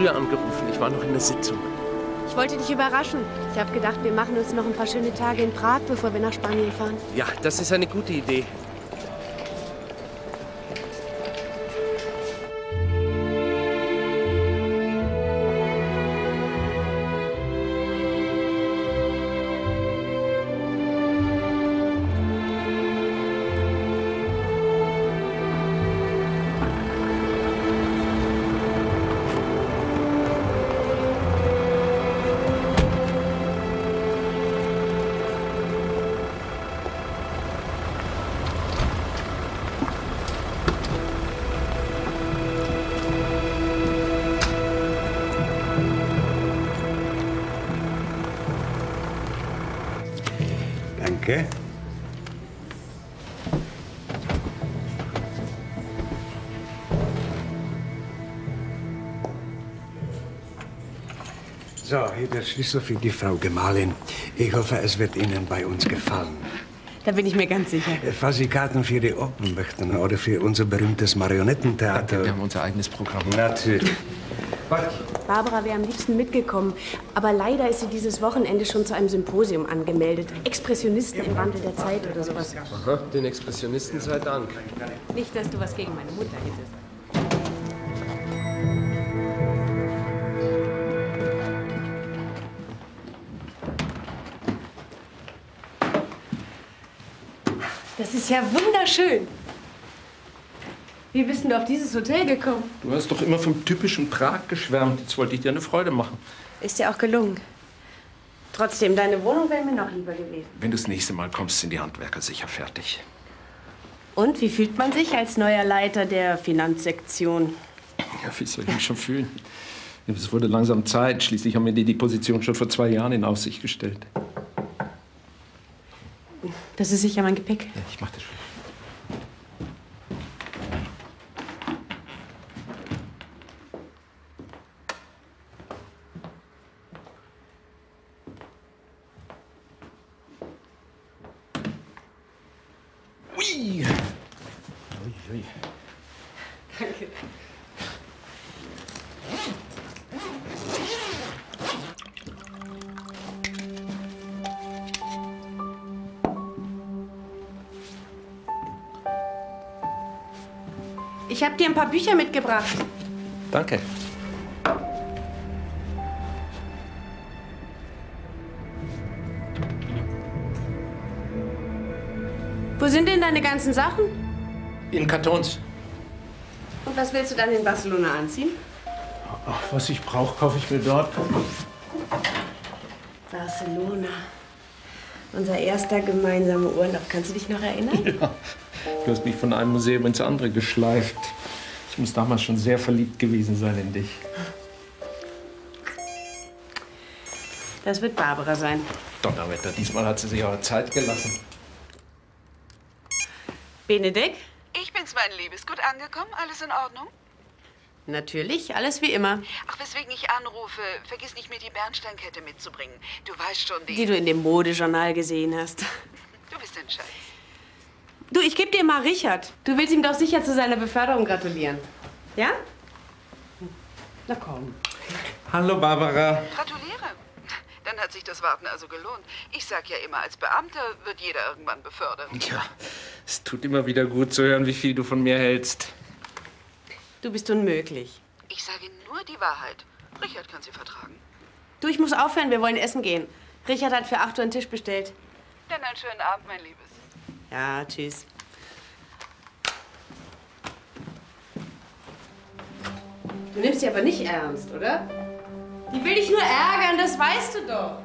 früher angerufen? Ich war noch in der Sitzung. Ich wollte dich überraschen. Ich habe gedacht, wir machen uns noch ein paar schöne Tage in Prag, bevor wir nach Spanien fahren. Ja, das ist eine gute Idee. Schlüssel für die Frau Gemahlin. Ich hoffe, es wird Ihnen bei uns gefallen. Da bin ich mir ganz sicher. Äh, Falls Sie Karten für die Open möchten oder für unser berühmtes Marionettentheater. Wir haben unser eigenes Programm. Natürlich. Barbara wäre am liebsten mitgekommen. Aber leider ist sie dieses Wochenende schon zu einem Symposium angemeldet. Expressionisten im Wandel der Zeit oder sowas. Aha, den Expressionisten sei Dank. Nicht, dass du was gegen meine Mutter hättest. Das ist ja wunderschön. Wie bist du auf dieses Hotel gekommen? Du hast doch immer vom typischen Prag geschwärmt. Jetzt wollte ich dir eine Freude machen. Ist dir auch gelungen. Trotzdem, deine Wohnung wäre mir noch lieber gewesen. Wenn du das nächste Mal kommst, sind die Handwerker sicher fertig. Und wie fühlt man sich als neuer Leiter der Finanzsektion? Ja, wie soll ich mich schon fühlen? Es wurde langsam Zeit. Schließlich haben wir dir die Position schon vor zwei Jahren in Aussicht gestellt. Das ist sicher mein Gepäck. Ja, ich mach das schon. Bücher mitgebracht. Danke. Wo sind denn deine ganzen Sachen? In Kartons. Und was willst du dann in Barcelona anziehen? Ach, was ich brauche, kaufe ich mir dort. Barcelona. Unser erster gemeinsamer Urlaub. Kannst du dich noch erinnern? Ja. Du hast mich von einem Museum ins andere geschleift. Ich muss damals schon sehr verliebt gewesen sein in dich. Das wird Barbara sein. Donnerwetter, diesmal hat sie sich aber Zeit gelassen. Benedikt? Ich bin's, mein Liebes. Gut angekommen? Alles in Ordnung? Natürlich, alles wie immer. Ach, weswegen ich anrufe, vergiss nicht, mir die Bernsteinkette mitzubringen. Du weißt schon, die... Die du in dem Modejournal gesehen hast. Du bist ein Schatz. Du, ich geb dir mal Richard. Du willst ihm doch sicher zu seiner Beförderung gratulieren. Ja? Na komm. Hallo, Barbara. Gratuliere. Dann hat sich das Warten also gelohnt. Ich sag ja immer, als Beamter wird jeder irgendwann befördert. Ja, es tut immer wieder gut zu hören, wie viel du von mir hältst. Du bist unmöglich. Ich sage nur die Wahrheit. Richard kann sie vertragen. Du, ich muss aufhören, wir wollen essen gehen. Richard hat für 8 Uhr einen Tisch bestellt. Dann einen schönen Abend, mein Liebes. Ja, tschüss. Du nimmst sie aber nicht ernst, oder? Die will dich nur ärgern, das weißt du doch.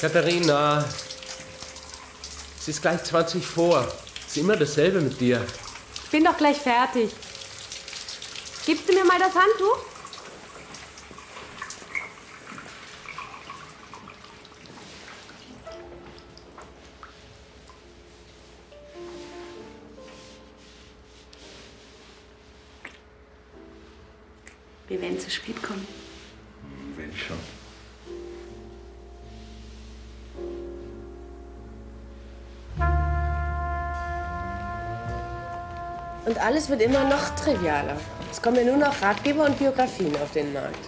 Katharina, es ist gleich 20 vor. Ist immer dasselbe mit dir. Ich bin doch gleich fertig. Gibst du mir mal das Handtuch? Wir werden zu spät alles wird immer noch trivialer. Es kommen ja nur noch Ratgeber und Biografien auf den Markt.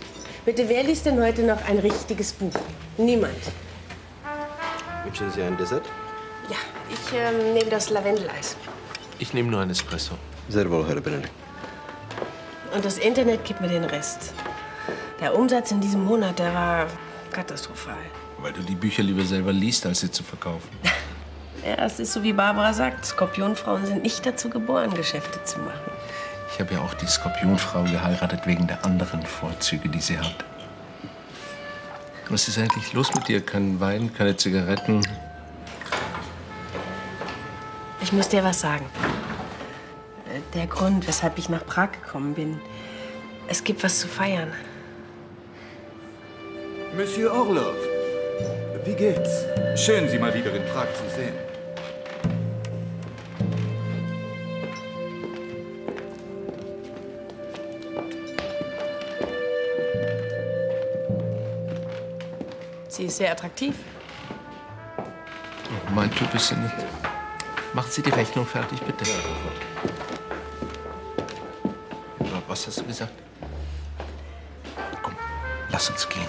Bitte, wer liest denn heute noch ein richtiges Buch? Niemand. Wünschen Sie ein Dessert? Ja, ich ähm, nehme das Lavendeleis. Ich nehme nur einen Espresso. Sehr wohl, Herr Benedikt. Und das Internet gibt mir den Rest. Der Umsatz in diesem Monat, der war katastrophal. Weil du die Bücher lieber selber liest, als sie zu verkaufen. Ja, es ist so, wie Barbara sagt. Skorpionfrauen sind nicht dazu geboren, Geschäfte zu machen. Ich habe ja auch die Skorpionfrau geheiratet wegen der anderen Vorzüge, die sie hat. Was ist eigentlich los mit dir? Kein Wein, keine Zigaretten? Ich muss dir was sagen. Äh, Der Grund, weshalb ich nach Prag gekommen bin. Es gibt was zu feiern. Monsieur Orlov, wie geht's? Schön, Sie mal wieder in Prag zu sehen. Sie ist sehr attraktiv. Oh, mein Typ ist sie nicht. Macht sie die Rechnung fertig, bitte. Was hast du gesagt? Komm, lass uns gehen.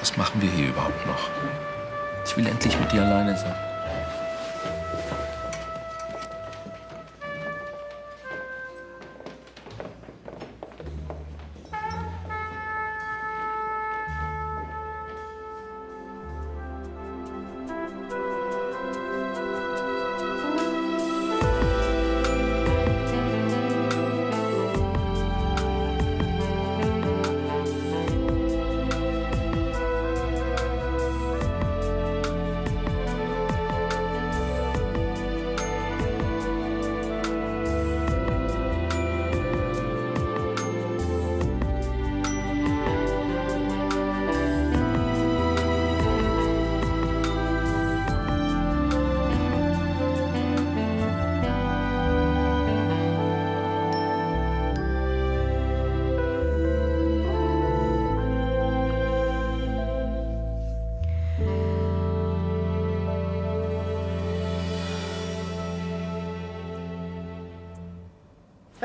Was machen wir hier überhaupt noch? Ich will endlich mit dir alleine sein.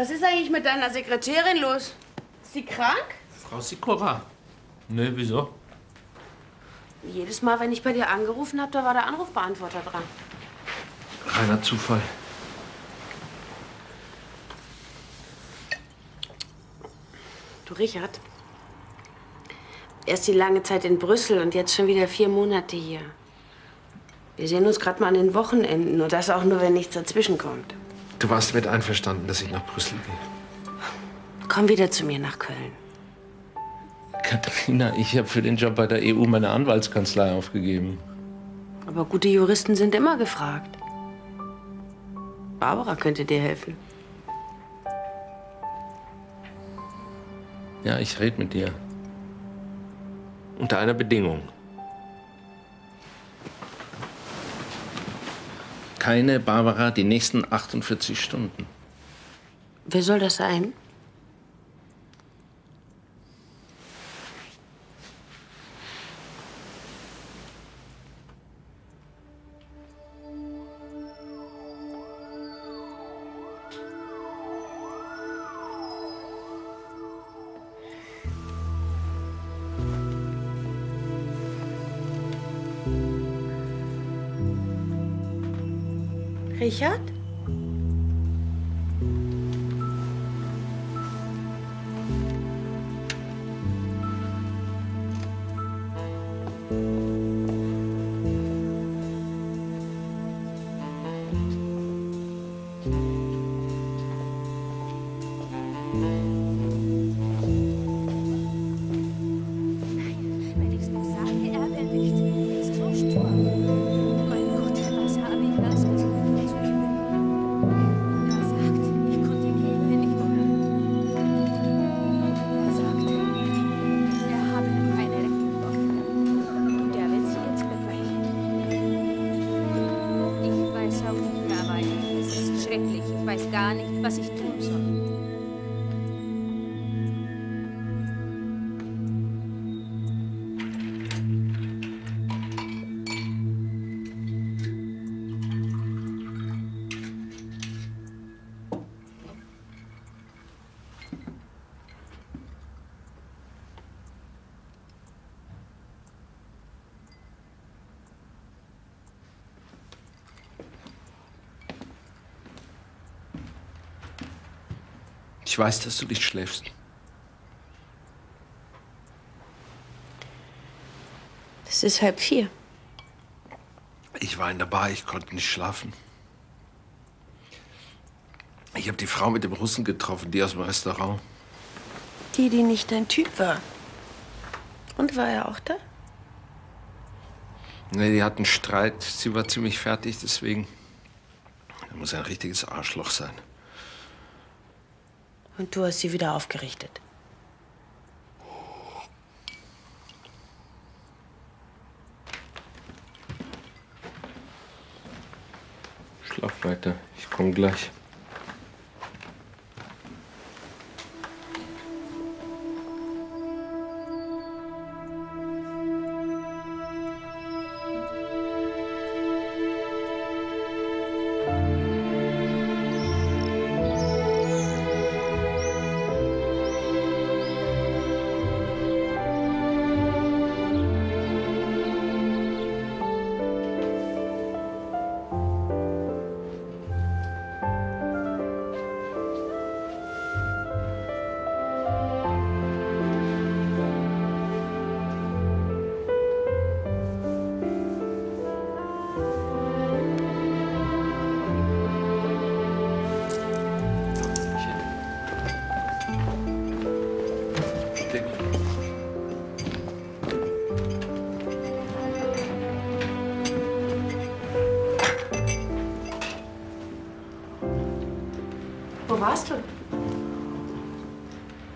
Was ist eigentlich mit deiner Sekretärin los? Ist sie krank? Frau Sikora. Nee, wieso? Jedes Mal, wenn ich bei dir angerufen habe, da war der Anrufbeantworter dran. Reiner Zufall. Du, Richard. Erst die lange Zeit in Brüssel und jetzt schon wieder vier Monate hier. Wir sehen uns gerade mal an den Wochenenden und das auch nur, wenn nichts dazwischen kommt. Du warst mit einverstanden, dass ich nach Brüssel gehe. Komm wieder zu mir nach Köln. Katharina, ich habe für den Job bei der EU meine Anwaltskanzlei aufgegeben. Aber gute Juristen sind immer gefragt. Barbara könnte dir helfen. Ja, ich rede mit dir. Unter einer Bedingung. Keine Barbara die nächsten 48 Stunden. Wer soll das sein? Richard? Wenn ich's noch sage, Ich weiß, dass du nicht schläfst. Es ist halb vier. Ich war in der Bar, ich konnte nicht schlafen. Ich habe die Frau mit dem Russen getroffen, die aus dem Restaurant. Die, die nicht dein Typ war. Und war er auch da? Nee, die hatten Streit. Sie war ziemlich fertig, deswegen. Er muss ein richtiges Arschloch sein. Und du hast sie wieder aufgerichtet. Schlaf weiter, ich komme gleich. Wo warst du?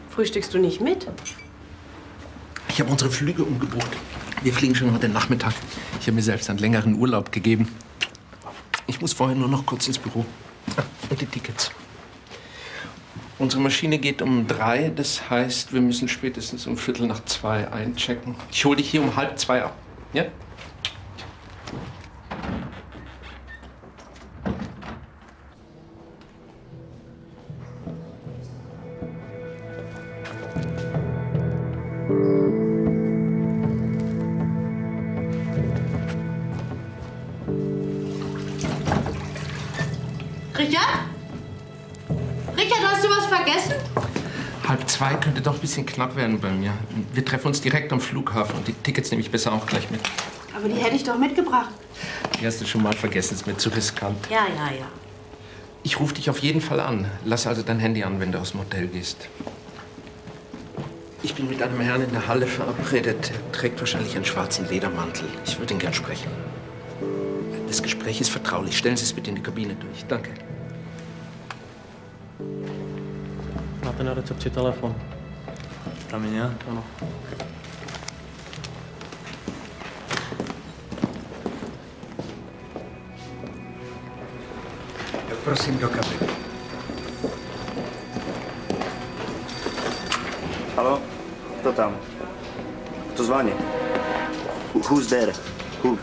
Frühstückst du nicht mit? Ich habe unsere Flüge umgebucht. Wir fliegen schon heute Nachmittag. Ich habe mir selbst einen längeren Urlaub gegeben. Ich muss vorher nur noch kurz ins Büro. Ah, Und die Tickets. Unsere Maschine geht um drei, das heißt, wir müssen spätestens um Viertel nach zwei einchecken. Ich hole dich hier um halb zwei ab. Ja? Knapp werden bei mir. Wir treffen uns direkt am Flughafen und die Tickets nehme ich besser auch gleich mit. Aber die hätte ich doch mitgebracht. Die hast du schon mal vergessen, ist mir zu riskant. Ja, ja, ja. Ich rufe dich auf jeden Fall an. Lass also dein Handy an, wenn du aus dem Hotel gehst. Ich bin mit einem Herrn in der Halle verabredet. Er trägt wahrscheinlich einen schwarzen Ledermantel. Ich würde ihn gern sprechen. Das Gespräch ist vertraulich. Stellen Sie es bitte in die Kabine durch. Danke. Máte na recepci telefon. Promiň, já? Ano. Prosím do kabiny. Halo? Kto tam? Kto zvani? Who- Who's there? Who?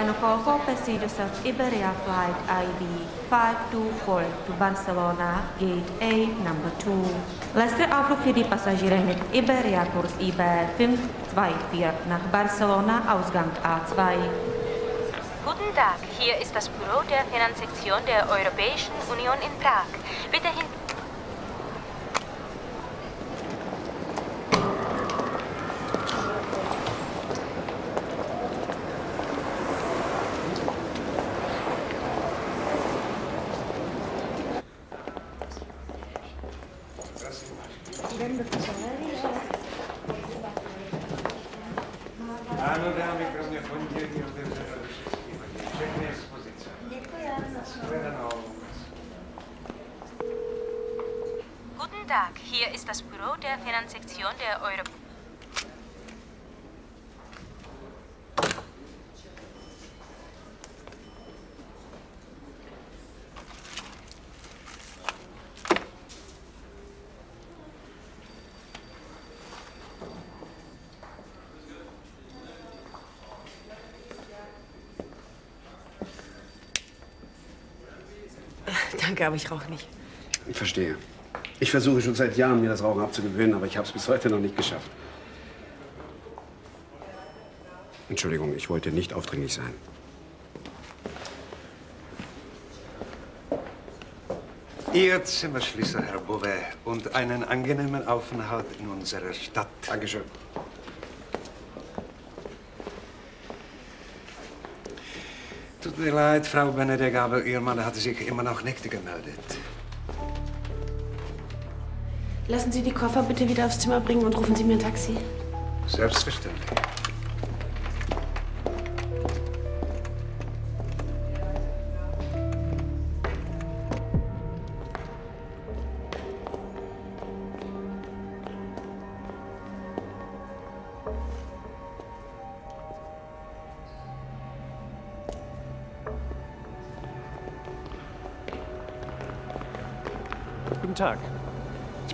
Final call for passengers Iberia flight IB 524 to Barcelona, gate A, number 2. Letzter Aufruf für die Passagiere mit Iberia-Kurs IB 524 nach Barcelona, Ausgang A2. Guten Tag, hier ist das Büro der Finanzsektion der Europäischen Union in Prag. Bitte hin. Ano, dámy, kromě pondělí otevřeno do 6 hodin. Všechny expozice. Shledanou. Guten Tag, hier ist das Büro der Finanzsektion der Euro. Danke, aber ich rauche nicht. Ich verstehe. Ich versuche schon seit Jahren, mir das Rauchen abzugewöhnen, aber ich habe es bis heute noch nicht geschafft. Entschuldigung, ich wollte nicht aufdringlich sein. Ihr Zimmerschließer, Herr Beauvais, und einen angenehmen Aufenthalt in unserer Stadt. Dankeschön. Tut mir leid, Frau Benedek, aber Ihr Mann hatte sich immer noch nicht gemeldet. Lassen Sie die Koffer bitte wieder aufs Zimmer bringen und rufen Sie mir ein Taxi. Selbstverständlich.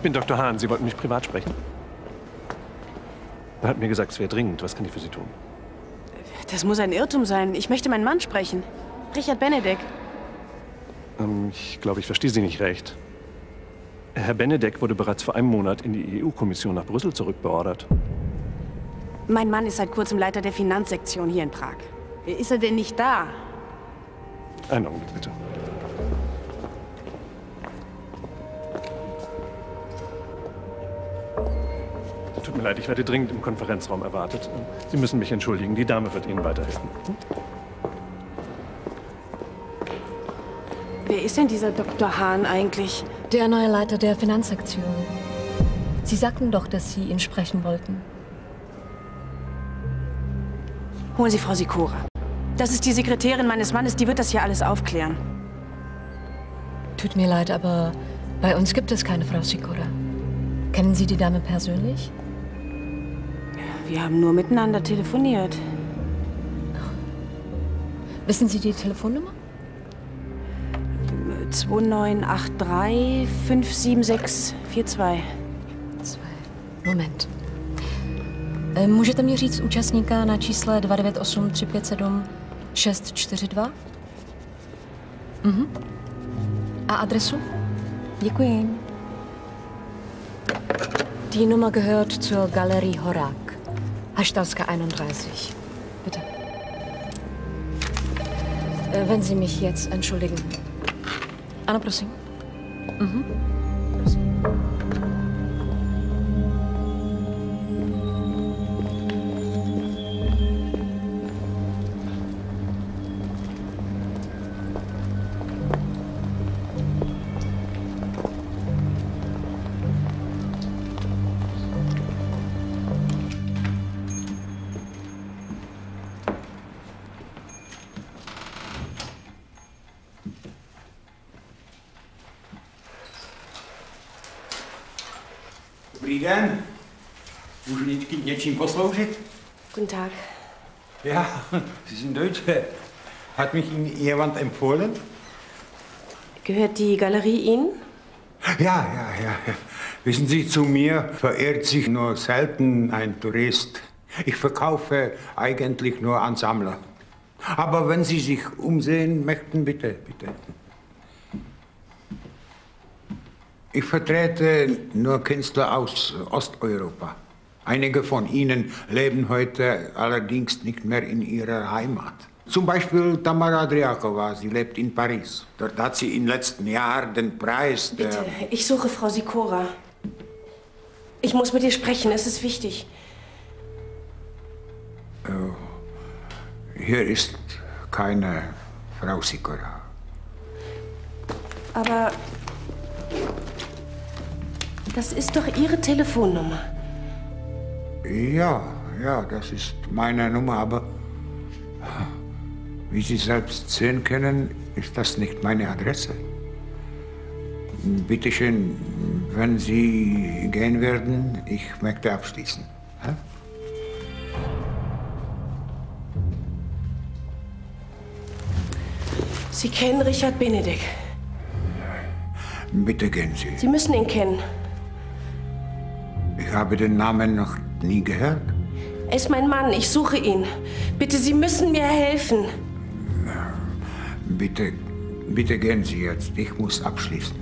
Bin Dr. Hahn. Sie wollten mich privat sprechen? Er hat mir gesagt, es wäre dringend. Was kann ich für Sie tun? Das muss ein Irrtum sein. Ich möchte meinen Mann sprechen. Richard Benedek. Ähm, ich glaube, ich verstehe Sie nicht recht. Herr Benedek wurde bereits vor einem Monat in die EU-Kommission nach Brüssel zurückbeordert. Mein Mann ist seit kurzem Leiter der Finanzsektion hier in Prag. Ist er denn nicht da? Einen Augenblick, bitte. Leid, ich werde dringend im Konferenzraum erwartet. Sie müssen mich entschuldigen. Die Dame wird Ihnen weiterhelfen. Wer ist denn dieser Dr. Hahn eigentlich? Der neue Leiter der Finanzsektion. Sie sagten doch, dass Sie ihn sprechen wollten. Holen Sie Frau Sikora. Das ist die Sekretärin meines Mannes, die wird das hier alles aufklären. Tut mir leid, aber bei uns gibt es keine Frau Sikora. Kennen Sie die Dame persönlich? Wir haben nur miteinander telefoniert. Wissen Sie die Telefonnummer? 2983 576 42. Moment. Eh, Můžete mi říct účastníka na čísle 298 357 642? Mhm. A adresu? Děkuji. Die Nummer gehört zur Galerie Horak. Haštalska 31. Bitte. Äh, Wenn Sie mich jetzt entschuldigen. Ano, prosím. Mhm. Deutsche. Hat mich Ihnen jemand empfohlen? Gehört die Galerie Ihnen? Ja, ja, ja. Wissen Sie, zu mir verirrt sich nur selten ein Tourist. Ich verkaufe eigentlich nur an Sammler. Aber wenn Sie sich umsehen möchten, bitte, bitte. Ich vertrete nur Künstler aus Osteuropa. Einige von ihnen leben heute allerdings nicht mehr in ihrer Heimat. Zum Beispiel Tamara Driakova, sie lebt in Paris. Dort hat sie im letzten Jahr den Preis der... Bitte, ich suche Frau Sikora. Ich muss mit ihr sprechen, es ist wichtig. Äh, Hier ist keine Frau Sikora. Aber das ist doch Ihre Telefonnummer. Ja, ja, das ist meine Nummer, aber wie Sie selbst sehen können, ist das nicht meine Adresse. Bitte schön, wenn Sie gehen werden, ich möchte abschließen. Hä? Sie kennen Richard Benedek. Bitte gehen Sie. Sie müssen ihn kennen. Ich habe den Namen noch nie gehört. Er ist mein Mann, ich suche ihn. Bitte, Sie müssen mir helfen. Bitte, bitte gehen Sie jetzt. Ich muss abschließen.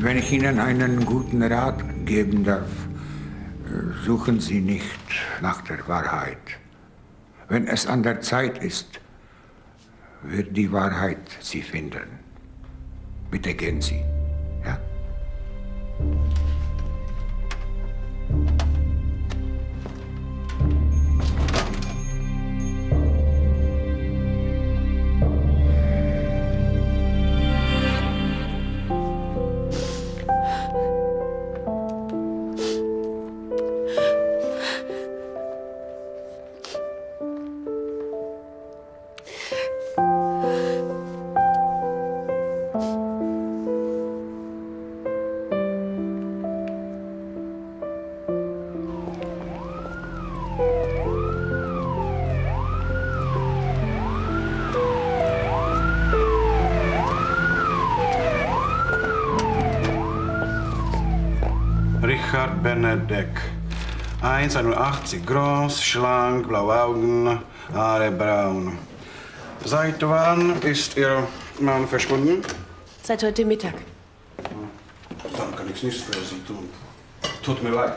Wenn ich Ihnen einen guten Rat geben darf, suchen Sie nicht nach der Wahrheit. Wenn es an der Zeit ist, wird die Wahrheit Sie finden. Bitte gehen Sie. Benedek. 1,81 groß, schlank, blaue Augen, Haare braun. Seit wann ist Ihr Mann verschwunden? Seit heute Mittag. Dann kann ich nichts für Sie tun. Tut mir leid.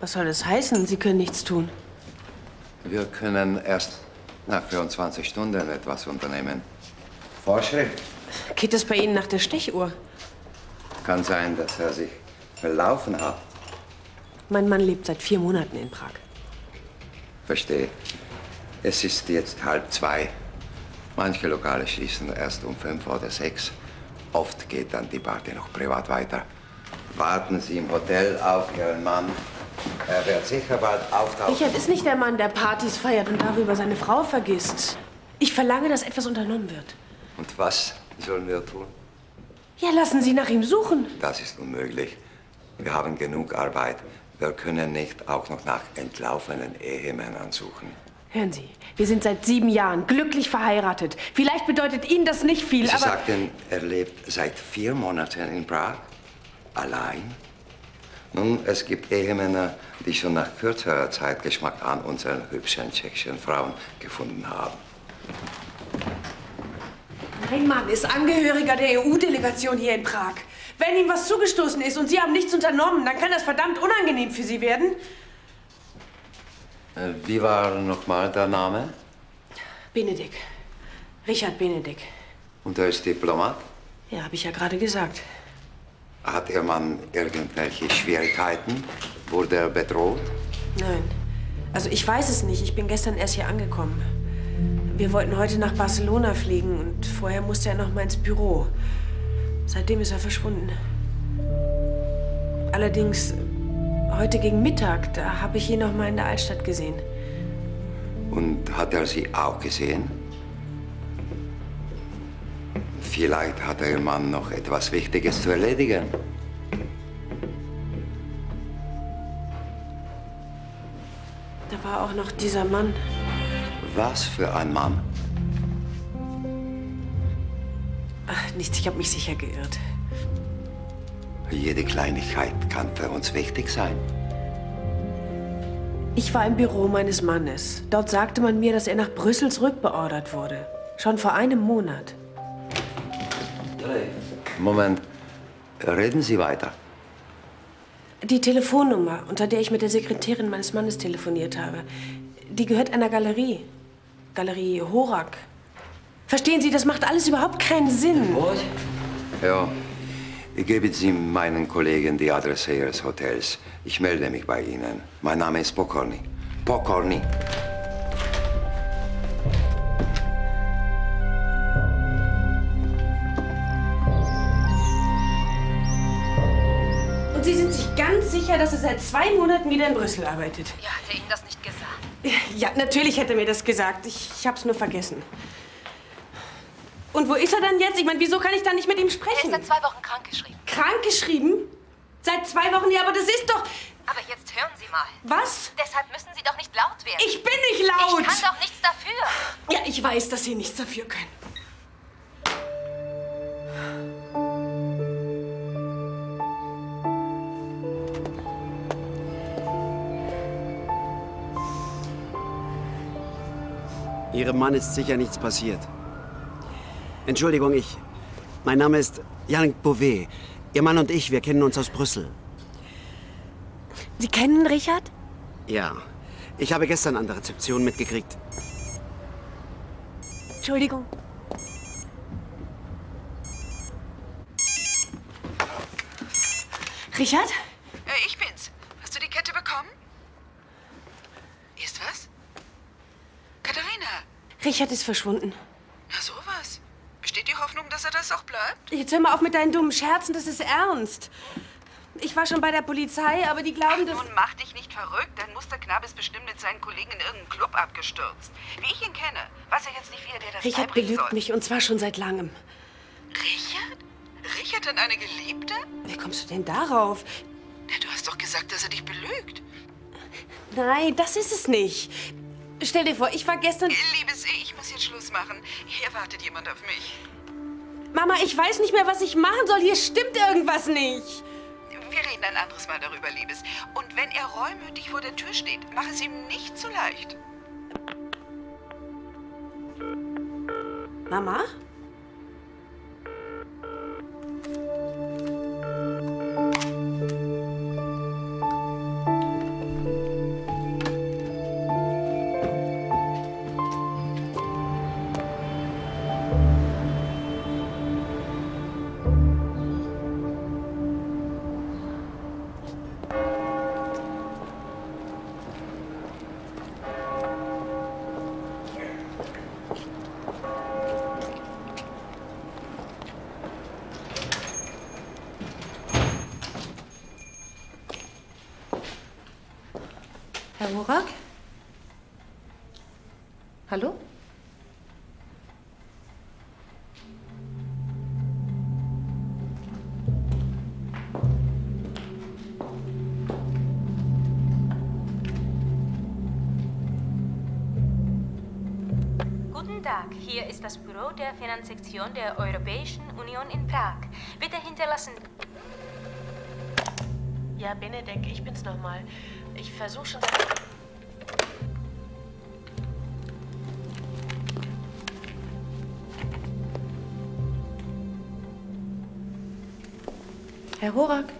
Was soll das heißen? Sie können nichts tun. Wir können erst nach 24 Stunden etwas unternehmen. Vorschrift. Geht es bei Ihnen nach der Stechuhr? Kann sein, dass er sich verlaufen hat. Mein Mann lebt seit vier Monaten in Prag. Verstehe. Es ist jetzt halb zwei. Manche Lokale schließen erst um fünf oder sechs. Oft geht dann die Party noch privat weiter. Warten Sie im Hotel auf Ihren Mann. Er wird sicher bald auftauchen. Richard ist nicht der Mann, der Partys feiert und darüber seine Frau vergisst. Ich verlange, dass etwas unternommen wird. Und was sollen wir tun? Ja, lassen Sie nach ihm suchen. Das ist unmöglich. Wir haben genug Arbeit. Wir können nicht auch noch nach entlaufenen Ehemännern suchen. Hören Sie, wir sind seit sieben Jahren glücklich verheiratet. Vielleicht bedeutet Ihnen das nicht viel, Sie aber... sagten, er lebt seit vier Monaten in Prag? Allein? Nun, es gibt Ehemänner, die schon nach kürzerer Zeit Geschmack an unseren hübschen tschechischen Frauen gefunden haben. Mein Mann ist Angehöriger der EU-Delegation hier in Prag. Wenn ihm was zugestoßen ist und Sie haben nichts unternommen, dann kann das verdammt unangenehm für Sie werden. Äh, Wie war nochmal der Name? Benedikt. Richard Benedikt. Und er ist Diplomat? Ja, habe ich ja gerade gesagt. Hat Ihr Mann irgendwelche Schwierigkeiten? Wurde er bedroht? Nein. Also ich weiß es nicht. Ich bin gestern erst hier angekommen. Wir wollten heute nach Barcelona fliegen und vorher musste er noch mal ins Büro. Seitdem ist er verschwunden. Allerdings heute gegen Mittag, da habe ich ihn noch mal in der Altstadt gesehen. Und hat er Sie auch gesehen? Vielleicht hat Ihr Mann noch etwas Wichtiges zu erledigen. Da war auch noch dieser Mann. Was für ein Mann? Ach, nichts, ich habe mich sicher geirrt. Jede Kleinigkeit kann für uns wichtig sein. Ich war im Büro meines Mannes. Dort sagte man mir, dass er nach Brüssel zurückbeordert wurde. Schon vor einem Monat. Moment, reden Sie weiter. Die Telefonnummer, unter der ich mit der Sekretärin meines Mannes telefoniert habe, die gehört einer Galerie. Galerie Horak. Verstehen Sie, das macht alles überhaupt keinen Sinn. Ja, geben Sie meinen Kollegen die Adresse Ihres Hotels. Ich melde mich bei Ihnen. Mein Name ist Pokorny. Pokorny. Und Sie sind sich ganz sicher, dass er seit zwei Monaten wieder in Brüssel arbeitet? Ja, hat er Ihnen das nicht gesagt? Ja, natürlich hätte er mir das gesagt. Ich, ich hab's nur vergessen. Und wo ist er dann jetzt? Ich meine, wieso kann ich dann nicht mit ihm sprechen? Er ist seit zwei Wochen krankgeschrieben. Krankgeschrieben? Seit zwei Wochen? Ja, aber das ist doch... Aber jetzt hören Sie mal. Was? Deshalb müssen Sie doch nicht laut werden. Ich bin nicht laut. Ich kann doch nichts dafür. Ja, ich weiß, dass Sie nichts dafür können. Ihrem Mann ist sicher nichts passiert. Entschuldigung, ich. Mein Name ist Yannick Bouvet. Ihr Mann und ich, wir kennen uns aus Brüssel. Sie kennen Richard? Ja. Ich habe gestern an der Rezeption mitgekriegt. Entschuldigung. Richard? Äh, ich bin's. Hast du die Kette bekommen? Ist was? Katharina! Richard ist verschwunden. Na sowas. Besteht die Hoffnung, dass er das auch bleibt? Jetzt hör mal auf mit deinen dummen Scherzen, das ist ernst. Ich war schon bei der Polizei, aber die glauben, dass... Nun mach dich nicht verrückt. Dein Musterknabe ist bestimmt mit seinen Kollegen in irgendeinem Club abgestürzt. Wie ich ihn kenne, weiß er jetzt nicht, wie er dir das Richard belügt soll. mich und zwar schon seit langem. Richard? Richard hat eine Geliebte? Wie kommst du denn darauf? Na, du hast doch gesagt, dass er dich belügt. Nein, das ist es nicht. Stell dir vor, ich war gestern... Liebes, ich muss jetzt Schluss machen. Hier wartet jemand auf mich. Mama, ich weiß nicht mehr, was ich machen soll. Hier stimmt irgendwas nicht. Wir reden ein anderes Mal darüber, Liebes. Und wenn er reumütig vor der Tür steht, mach es ihm nicht zu leicht. Mama? Finanzsektion der Europäischen Union in Prag. Bitte hinterlassen. Ja, Benedek, ich bin's nochmal. Ich versuche schon seit... Herr Horak?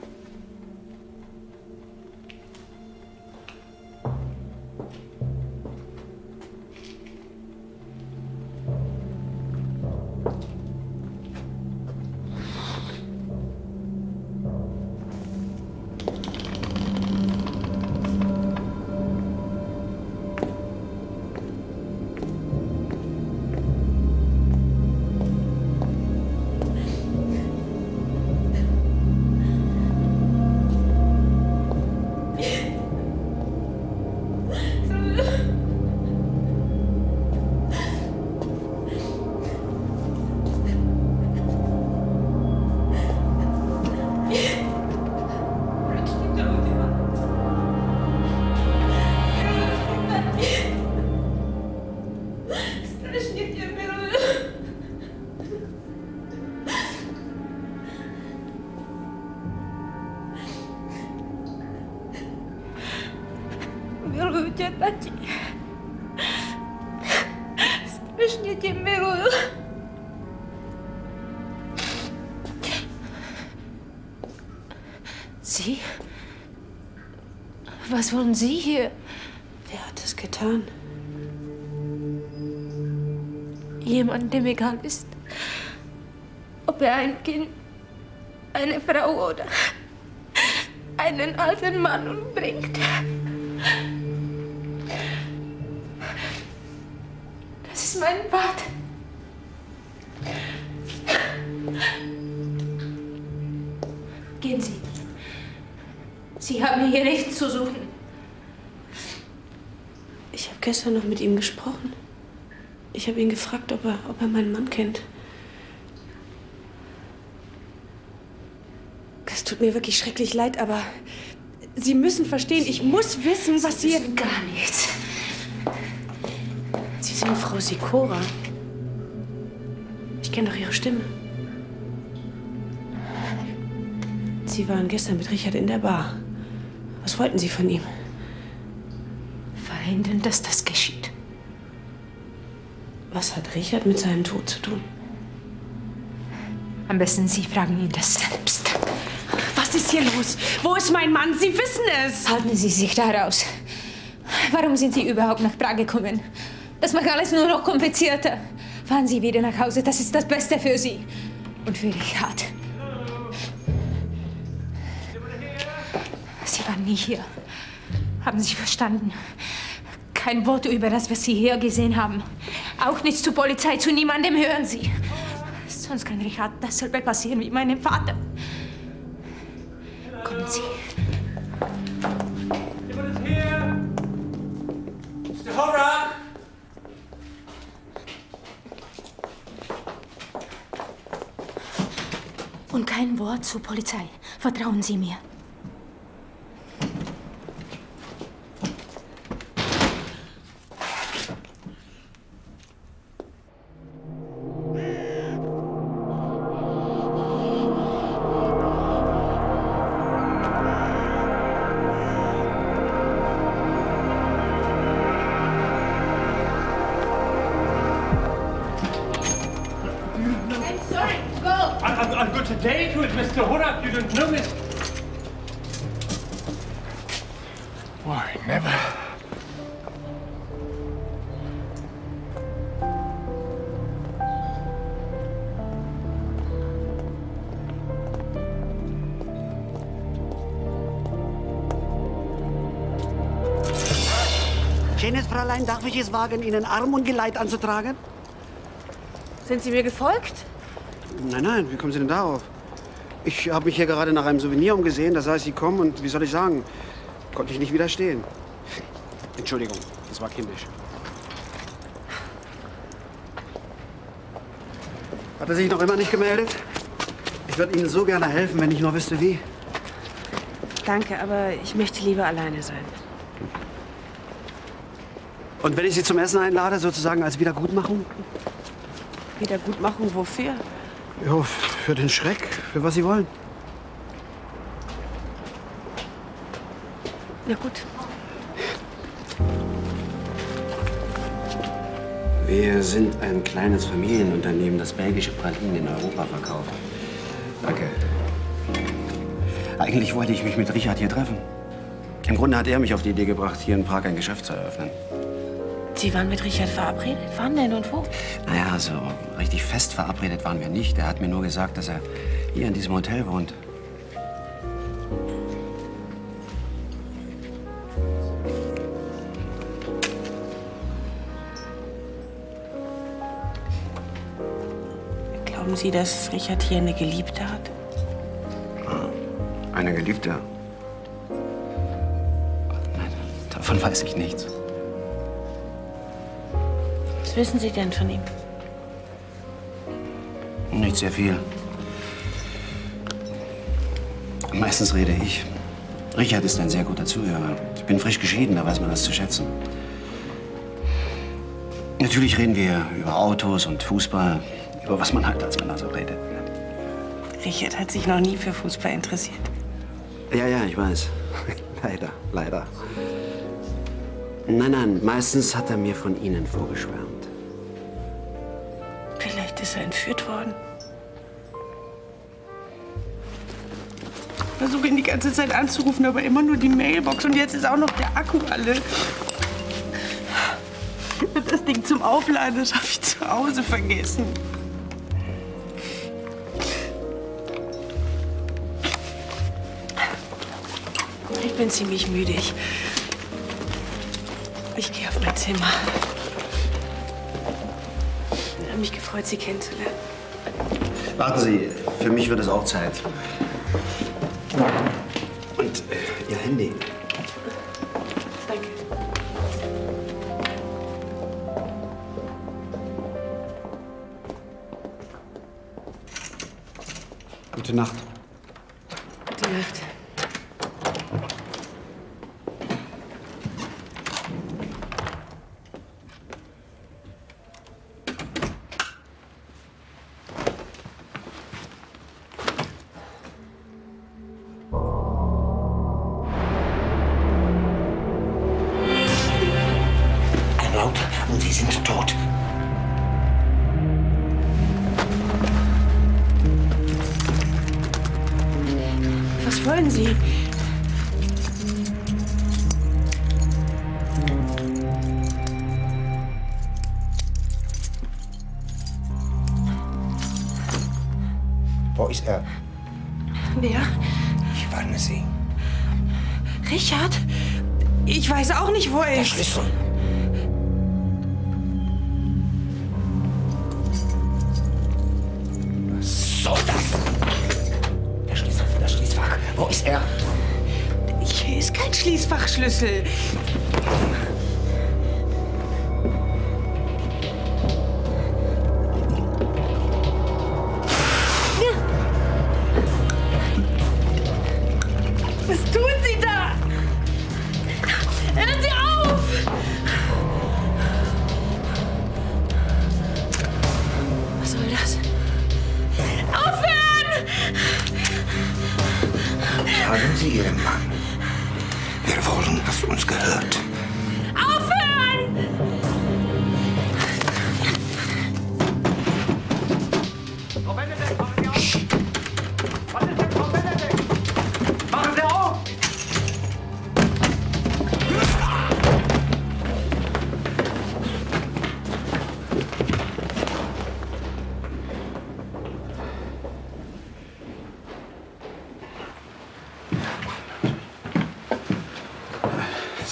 Was wollen Sie hier? Wer hat das getan? Jemand, dem egal ist, ob er ein Kind, eine Frau oder einen alten Mann umbringt. Das ist mein Vater. Gestern noch mit ihm gesprochen. Ich habe ihn gefragt, ob er, ob er meinen Mann kennt. Es tut mir wirklich schrecklich leid, aber Sie müssen verstehen, ich muss wissen, was Sie... wissen gar nichts. Sie sind Frau Sikora. Ich kenne doch Ihre Stimme. Sie waren gestern mit Richard in der Bar. Was wollten Sie von ihm? Verhindern, dass das geschieht. Was hat Richard mit seinem Tod zu tun? Am besten Sie fragen ihn das selbst. Was ist hier los? Wo ist mein Mann? Sie wissen es! Halten Sie sich da raus. Warum sind Sie überhaupt nach Prag gekommen? Das macht alles nur noch komplizierter. Fahren Sie wieder nach Hause, das ist das Beste für Sie. Und für Richard. Sie waren nie hier. Haben Sie verstanden? Kein Wort über das, was Sie hier gesehen haben. Auch nichts zur Polizei, zu niemandem hören Sie. Sonst kann Richard dasselbe passieren wie meinem Vater. Kommen Sie. Mr. Horak! Und kein Wort zur Polizei. Vertrauen Sie mir. Fräulein, darf ich es wagen, Ihnen Arm und Geleit anzutragen? Sind Sie mir gefolgt? Nein, nein, wie kommen Sie denn darauf? Ich habe mich hier gerade nach einem Souvenir umgesehen, das heißt, Sie kommen und wie soll ich sagen, konnte ich nicht widerstehen. Entschuldigung, das war kindisch. Hat er sich noch immer nicht gemeldet? Ich würde Ihnen so gerne helfen, wenn ich nur wüsste, wie. Danke, aber ich möchte lieber alleine sein. Und wenn ich Sie zum Essen einlade, sozusagen als Wiedergutmachung? Wiedergutmachung wofür? Ja, für den Schreck, für was Sie wollen. Na gut. Wir sind ein kleines Familienunternehmen, das belgische Pralinen in Europa verkauft. Danke. Eigentlich wollte ich mich mit Richard hier treffen. Im Grunde hat er mich auf die Idee gebracht, hier in Prag ein Geschäft zu eröffnen. Sie waren mit Richard verabredet? Wann denn und wo? Naja, so richtig fest verabredet waren wir nicht. Er hat mir nur gesagt, dass er hier in diesem Hotel wohnt. Glauben Sie, dass Richard hier eine Geliebte hat? Eine Geliebte? Nein, davon weiß ich nichts. Was wissen Sie denn von ihm? Nicht sehr viel. Meistens rede ich. Richard ist ein sehr guter Zuhörer. Ich bin frisch geschieden, da weiß man das zu schätzen. Natürlich reden wir über Autos und Fußball, über was man halt als Männer so redet. Richard hat sich noch nie für Fußball interessiert. Ja, ja, ich weiß. leider, leider. Nein, nein, meistens hat er mir von Ihnen vorgeschwärmt. Ist er entführt worden. Ich versuche ihn die ganze Zeit anzurufen, aber immer nur die Mailbox. Und jetzt ist auch noch der Akku alle. Und das Ding zum Aufladen, das habe ich zu Hause vergessen. Ich bin ziemlich müde. Ich, ich gehe auf mein Zimmer. Ich habe mich gefreut, Sie kennenzulernen. Warten Sie, für mich wird es auch Zeit. Und äh, Ihr Handy. Danke. Gute Nacht.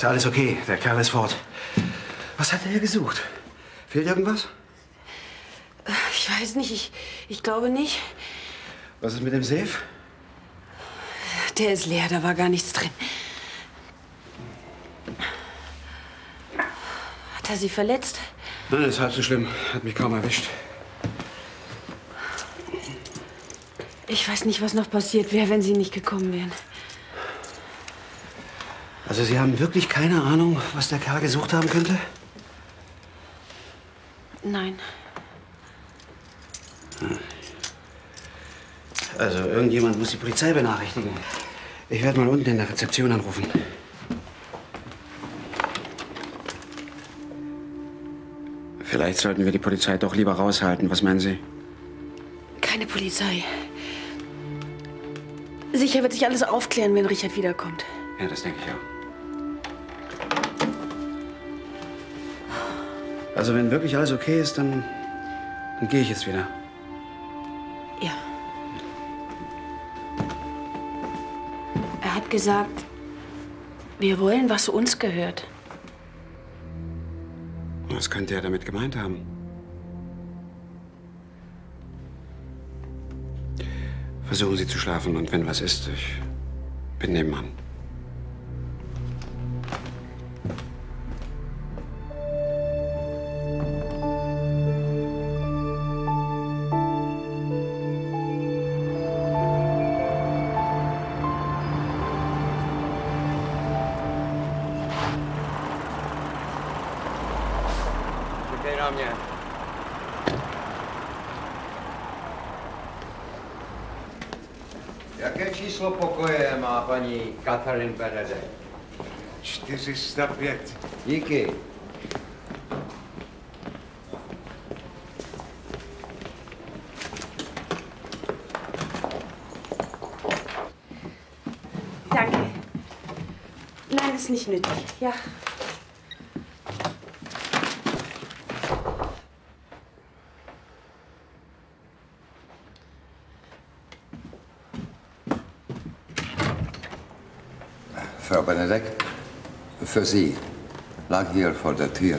Ist alles okay, der Kerl ist fort. Was hat er hier gesucht? Fehlt irgendwas? Ich weiß nicht, ich, ich glaube nicht. Was ist mit dem Safe? Der ist leer, da war gar nichts drin. Hat er Sie verletzt? Nein, ist halb so schlimm. Hat mich kaum erwischt. Ich weiß nicht, was noch passiert wäre, wenn Sie nicht gekommen wären. Also Sie haben wirklich keine Ahnung, was der Kerl gesucht haben könnte? Nein. Also irgendjemand muss die Polizei benachrichtigen. Ich werde mal unten in der Rezeption anrufen. Vielleicht sollten wir die Polizei doch lieber raushalten. Was meinen Sie? Keine Polizei. Sicher wird sich alles aufklären, wenn Richard wiederkommt. Ja, das denke ich auch. Also wenn wirklich alles okay ist, dann, dann gehe ich jetzt wieder. Ja. Er hat gesagt, wir wollen, was uns gehört. Was könnte er damit gemeint haben? Versuchen Sie zu schlafen und wenn was ist, ich bin nebenan. Benedek? 405. Díky. Danke. Nein, ist nicht nötig. Ja. Frau Benedek, für Sie. Lag hier vor der Tür.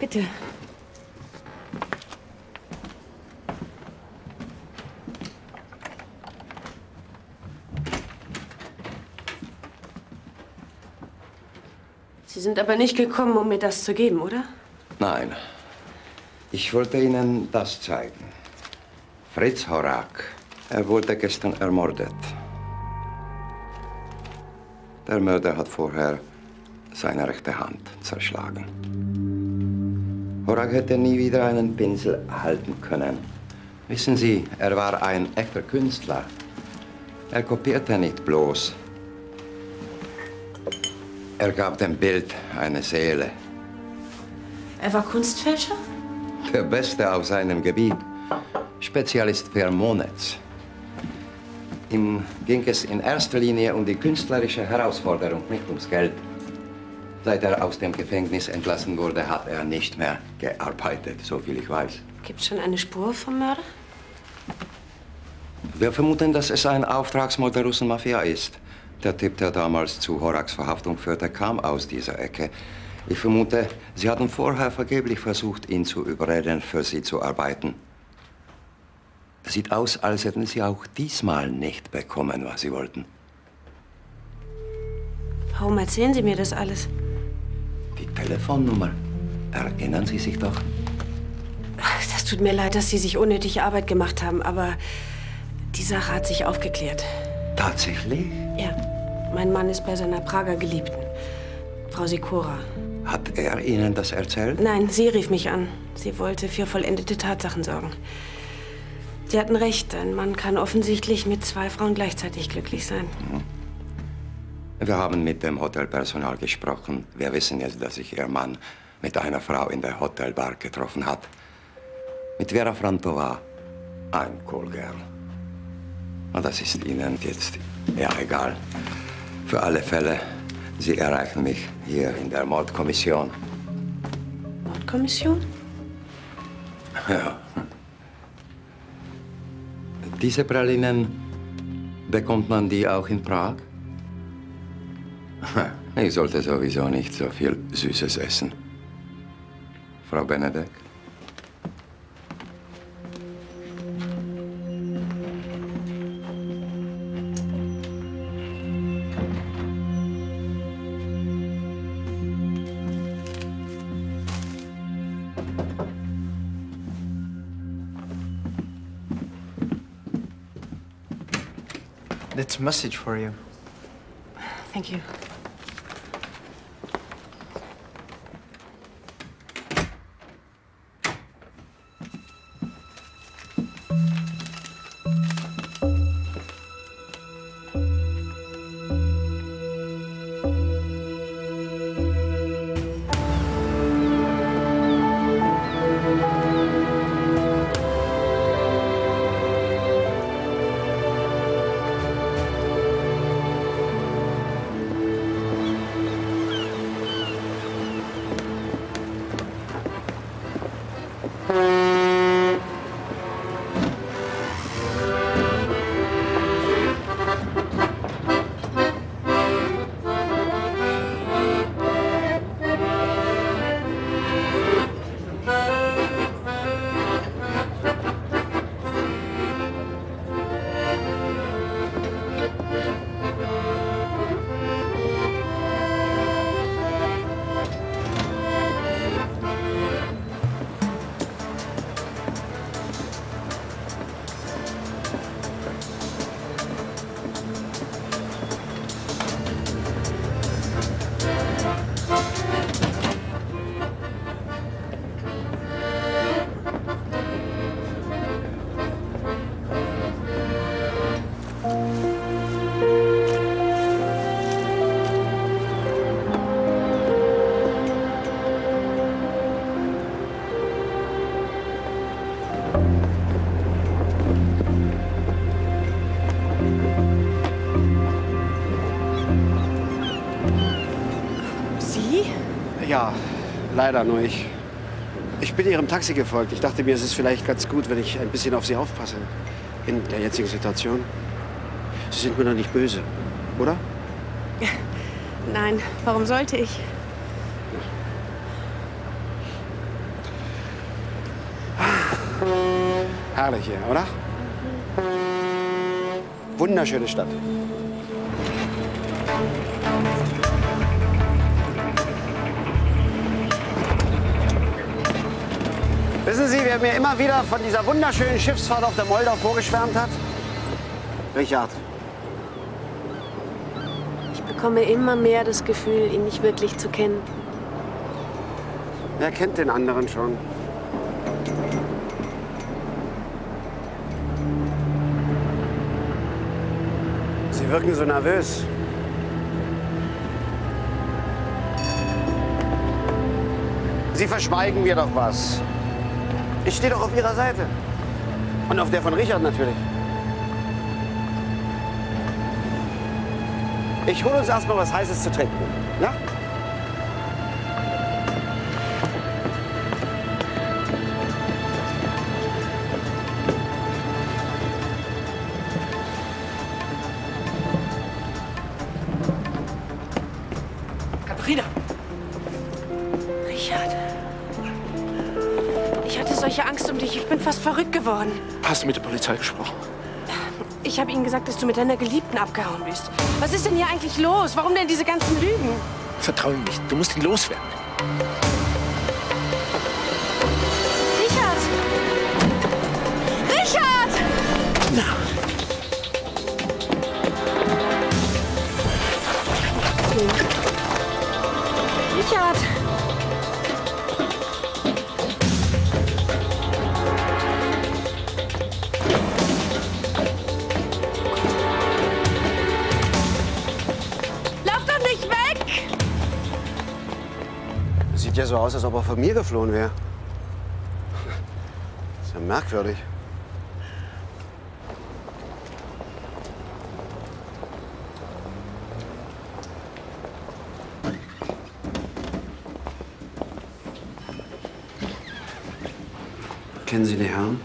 Bitte. Sie sind aber nicht gekommen, um mir das zu geben, oder? Nein. Ich wollte Ihnen das zeigen. Fritz Horak. Er wurde gestern ermordet. Der Mörder hat vorher seine rechte Hand zerschlagen. Horak hätte nie wieder einen Pinsel halten können. Wissen Sie, er war ein echter Künstler. Er kopierte nicht bloß. Er gab dem Bild eine Seele. Er war Kunstfälscher? Der Beste auf seinem Gebiet. Spezialist für Monets. Ihm ging es in erster Linie um die künstlerische Herausforderung, nicht ums Geld. Seit er aus dem Gefängnis entlassen wurde, hat er nicht mehr gearbeitet, so viel ich weiß. Gibt es schon eine Spur vom Mörder? Wir vermuten, dass es ein Auftragsmord der Russenmafia ist. Der Typ, der damals zu Horaks Verhaftung führte, kam aus dieser Ecke. Ich vermute, Sie hatten vorher vergeblich versucht, ihn zu überreden, für Sie zu arbeiten. Sieht aus, als hätten Sie auch diesmal nicht bekommen, was Sie wollten. Warum erzählen Sie mir das alles? Die Telefonnummer. Erinnern Sie sich doch? Das tut mir leid, dass Sie sich unnötige Arbeit gemacht haben, aber die Sache hat sich aufgeklärt. Tatsächlich? Ja, mein Mann ist bei seiner Prager Geliebten, Frau Sikora. Hat er Ihnen das erzählt? Nein, sie rief mich an. Sie wollte für vollendete Tatsachen sorgen. Sie hatten recht, ein Mann kann offensichtlich mit zwei Frauen gleichzeitig glücklich sein. Wir haben mit dem Hotelpersonal gesprochen. Wir wissen jetzt, dass sich Ihr Mann mit einer Frau in der Hotelbar getroffen hat. Mit Vera Frantova, ein Kohlgirl. Und das ist Ihnen jetzt ja egal. Für alle Fälle, Sie erreichen mich hier in der Mordkommission. Mordkommission? Ja. Diese Pralinen, bekommt man die auch in Prag? Ich sollte sowieso nicht so viel Süßes essen. Frau Benedek? That's a message for you. Thank you. Leider nur ich. Ich bin Ihrem Taxi gefolgt. Ich dachte mir, es ist vielleicht ganz gut, wenn ich ein bisschen auf Sie aufpasse. In der jetzigen Situation. Sie sind mir doch nicht böse, oder? Nein, warum sollte ich? Herrlich hier, oder? Wunderschöne Stadt. Wissen Sie, wer mir immer wieder von dieser wunderschönen Schiffsfahrt auf der Moldau vorgeschwärmt hat? Richard. Ich bekomme immer mehr das Gefühl, ihn nicht wirklich zu kennen. Wer kennt den anderen schon? Sie wirken so nervös. Sie verschweigen mir doch was. Ich stehe doch auf Ihrer Seite. Und auf der von Richard natürlich. Ich hole uns erstmal was Heißes zu trinken. Ja? Hast du mit der Polizei gesprochen? Ich habe ihnen gesagt, dass du mit deiner Geliebten abgehauen bist. Was ist denn hier eigentlich los? Warum denn diese ganzen Lügen? Vertrau ihm nicht. Du musst ihn loswerden. Von mir geflohen wäre. Ist ja merkwürdig. Kennen Sie den Herrn?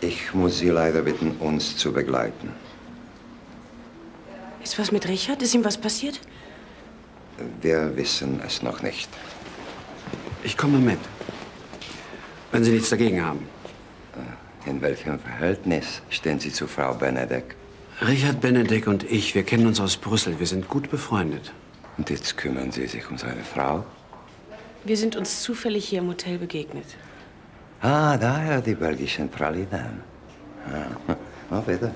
Ich muss Sie leider bitten, uns zu begleiten. Ist was mit Richard? Ist ihm was passiert? Wir wissen es noch nicht. Ich komme mit. Wenn Sie nichts dagegen haben. In welchem Verhältnis stehen Sie zu Frau Benedek? Richard Benedek und ich, wir kennen uns aus Brüssel. Wir sind gut befreundet. Und jetzt kümmern Sie sich um seine Frau? Wir sind uns zufällig hier im Hotel begegnet. Ah, daher die belgischen Pralinen. Ja. Oh, bitte.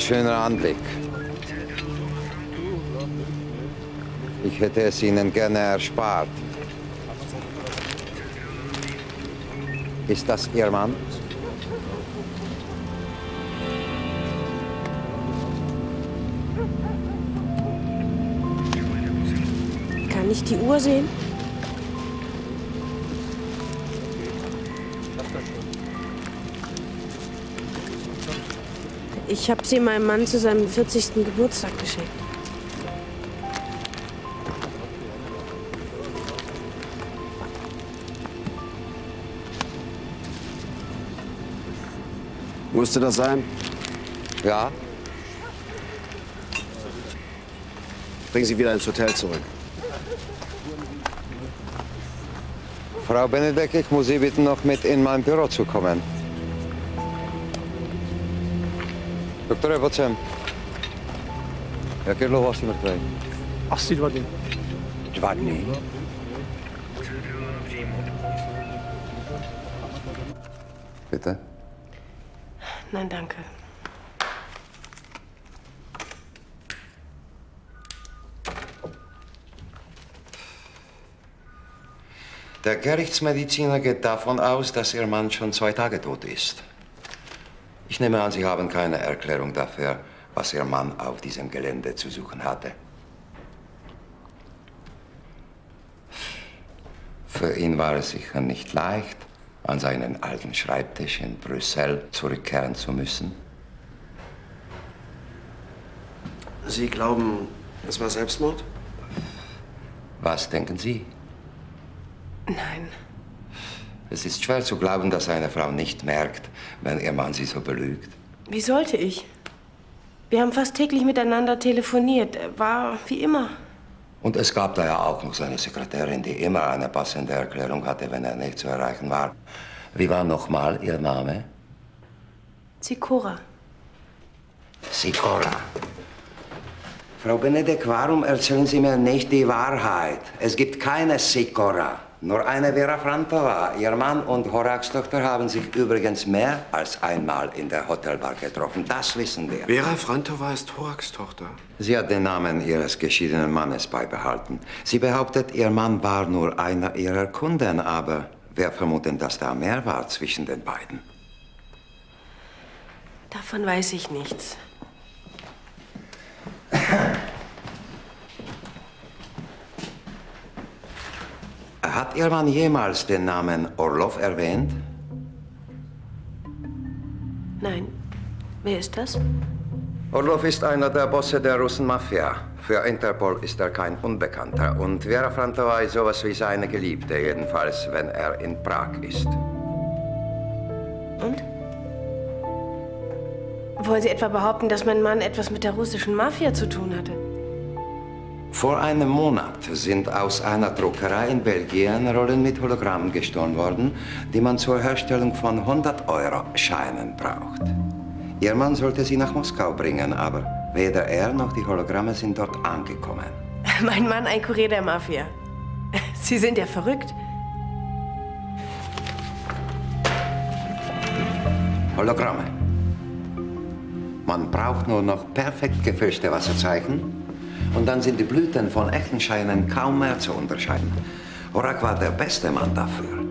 Schöner Anblick. Ich hätte es Ihnen gerne erspart. Ist das Ihr Mann? Kann ich die Uhr sehen? Ich habe sie meinem Mann zu seinem 40. Geburtstag geschenkt. Musste das sein? Ja. Bring sie wieder ins Hotel zurück. Frau Benedek, ich muss Sie bitten, noch mit in mein Büro zu kommen. Doktore, pojď sem. Jak je dlouho asi mrtvý? Asi dva dny. Dva dny? Bitte? Nein, danke. Der Gerichtsmediziner geht davon aus, dass Ihr Mann schon zwei Tage tot ist. Ich nehme an, Sie haben keine Erklärung dafür, was Ihr Mann auf diesem Gelände zu suchen hatte. Für ihn war es sicher nicht leicht, an seinen alten Schreibtisch in Brüssel zurückkehren zu müssen. Sie glauben, es war Selbstmord? Was denken Sie? Nein. Es ist schwer zu glauben, dass eine Frau nicht merkt, wenn ihr Mann sie so belügt. Wie sollte ich? Wir haben fast täglich miteinander telefoniert. Er war wie immer. Und es gab da ja auch noch seine Sekretärin, die immer eine passende Erklärung hatte, wenn er nicht zu erreichen war. Wie war nochmal Ihr Name? Sikora. Sikora. Frau Benedek, warum erzählen Sie mir nicht die Wahrheit? Es gibt keine Sikora, nur eine Vera Frantova. Ihr Mann und Horaks Tochter haben sich übrigens mehr als einmal in der Hotelbar getroffen. Das wissen wir. Vera Frantova ist Horaks Tochter. Sie hat den Namen ihres geschiedenen Mannes beibehalten. Sie behauptet, ihr Mann war nur einer ihrer Kunden, aber wer vermutet, dass da mehr war zwischen den beiden? Davon weiß ich nichts. Hat Ihr Mann jemals den Namen Orlov erwähnt? Nein. Wer ist das? Orlov ist einer der Bosse der Russen-Mafia. Für Interpol ist er kein Unbekannter. Und Vera Frantova ist sowas wie seine Geliebte, jedenfalls, wenn er in Prag ist. Und? Wollen Sie etwa behaupten, dass mein Mann etwas mit der russischen Mafia zu tun hatte? Vor einem Monat sind aus einer Druckerei in Belgien Rollen mit Hologrammen gestohlen worden, die man zur Herstellung von 100-Euro-Scheinen braucht. Ihr Mann sollte sie nach Moskau bringen, aber weder er noch die Hologramme sind dort angekommen. Mein Mann ein Kurier der Mafia. Sie sind ja verrückt. Hologramme. Man braucht nur noch perfekt gefälschte Wasserzeichen und dann sind die Blüten von echten Scheinen kaum mehr zu unterscheiden. Horak war der beste Mann dafür.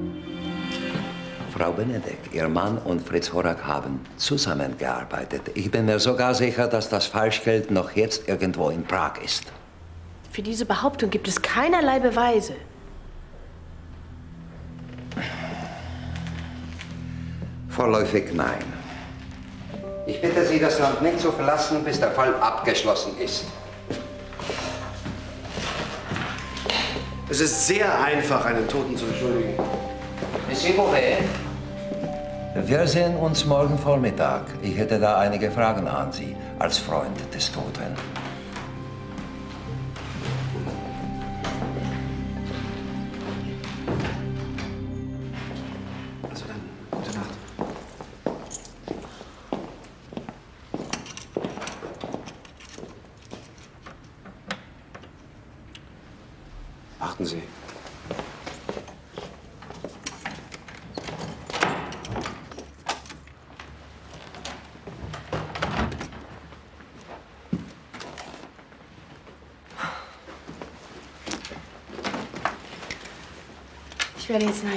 Frau Benedek, Ihr Mann und Fritz Horak haben zusammengearbeitet. Ich bin mir sogar sicher, dass das Falschgeld noch jetzt irgendwo in Prag ist. Für diese Behauptung gibt es keinerlei Beweise. Vorläufig nein. Ich bitte Sie, das Land nicht zu verlassen, bis der Fall abgeschlossen ist. Es ist sehr einfach, einen Toten zu entschuldigen. Monsieur Bouvet? Wir sehen uns morgen Vormittag. Ich hätte da einige Fragen an Sie, als Freund des Toten.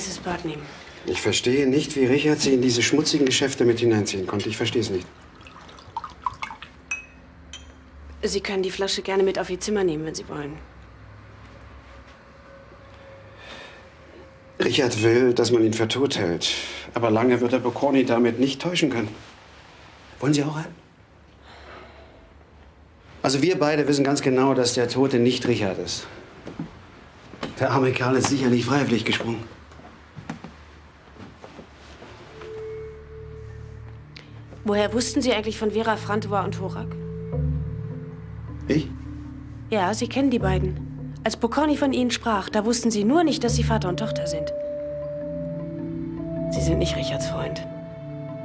Heißes Bad nehmen. Ich verstehe nicht, wie Richard Sie in diese schmutzigen Geschäfte mit hineinziehen konnte. Ich verstehe es nicht. Sie können die Flasche gerne mit auf Ihr Zimmer nehmen, wenn Sie wollen. Richard will, dass man ihn für tot hält. Aber lange wird er Bocconi damit nicht täuschen können. Wollen Sie auch einen? Also wir beide wissen ganz genau, dass der Tote nicht Richard ist. Der arme Kerl ist sicher nicht freiwillig gesprungen. Woher wussten Sie eigentlich von Vera Frantova und Horak? Ich? Ja, Sie kennen die beiden. Als Bocconi von Ihnen sprach, da wussten Sie nur nicht, dass Sie Vater und Tochter sind. Sie sind nicht Richards Freund.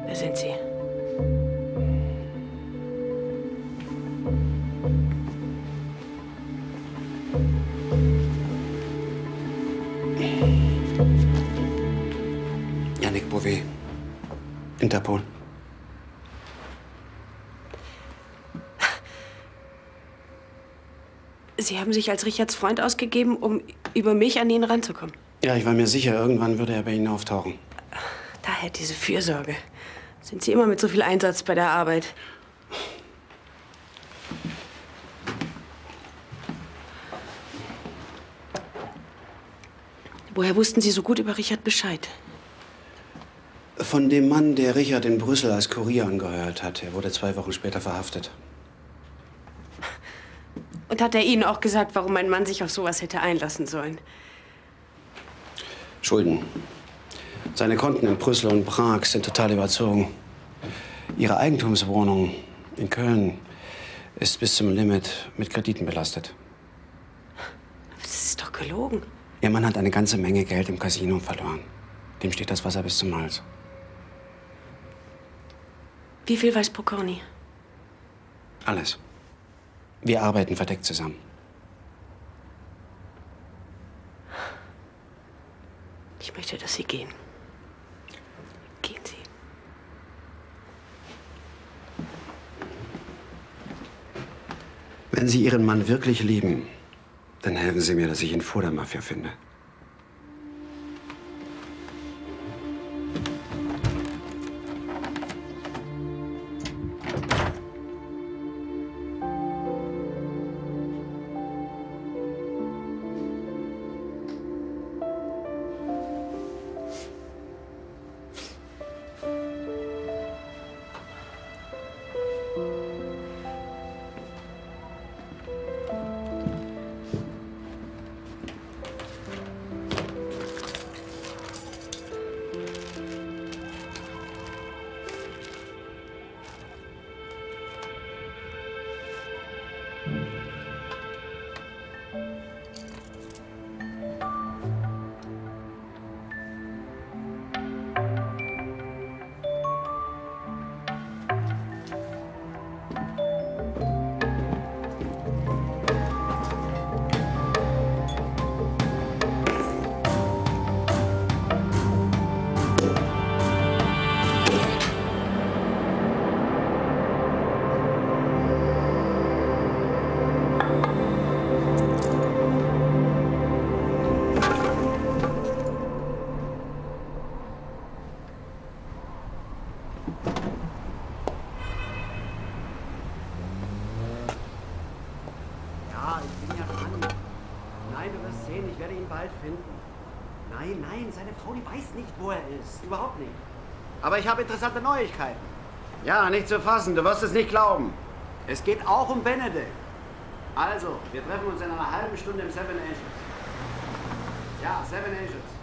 Wer sind Sie? Yannick Bouvet. Interpol. Sie haben sich als Richards Freund ausgegeben, um über mich an ihn ranzukommen. Ja, ich war mir sicher, irgendwann würde er bei Ihnen auftauchen. Daher diese Fürsorge. Sind Sie immer mit so viel Einsatz bei der Arbeit? Woher wussten Sie so gut über Richard Bescheid? Von dem Mann, der Richard in Brüssel als Kurier angeheuert hat. Er wurde zwei Wochen später verhaftet. Und hat er Ihnen auch gesagt, warum mein Mann sich auf sowas hätte einlassen sollen? Schulden. Seine Konten in Brüssel und Prag sind total überzogen. Ihre Eigentumswohnung in Köln ist bis zum Limit mit Krediten belastet. Das ist doch gelogen. Ihr Mann hat eine ganze Menge Geld im Casino verloren. Dem steht das Wasser bis zum Hals. Wie viel weiß Pokorny? Alles. Wir arbeiten verdeckt zusammen. Ich möchte, dass Sie gehen. Gehen Sie. Wenn Sie Ihren Mann wirklich lieben, dann helfen Sie mir, dass ich ihn vor der Mafia finde. Aber ich habe interessante Neuigkeiten. Ja, nicht zu fassen, du wirst es nicht glauben. Es geht auch um Benedikt. Also, wir treffen uns in einer halben Stunde im Seven Angels. Ja, Seven Angels.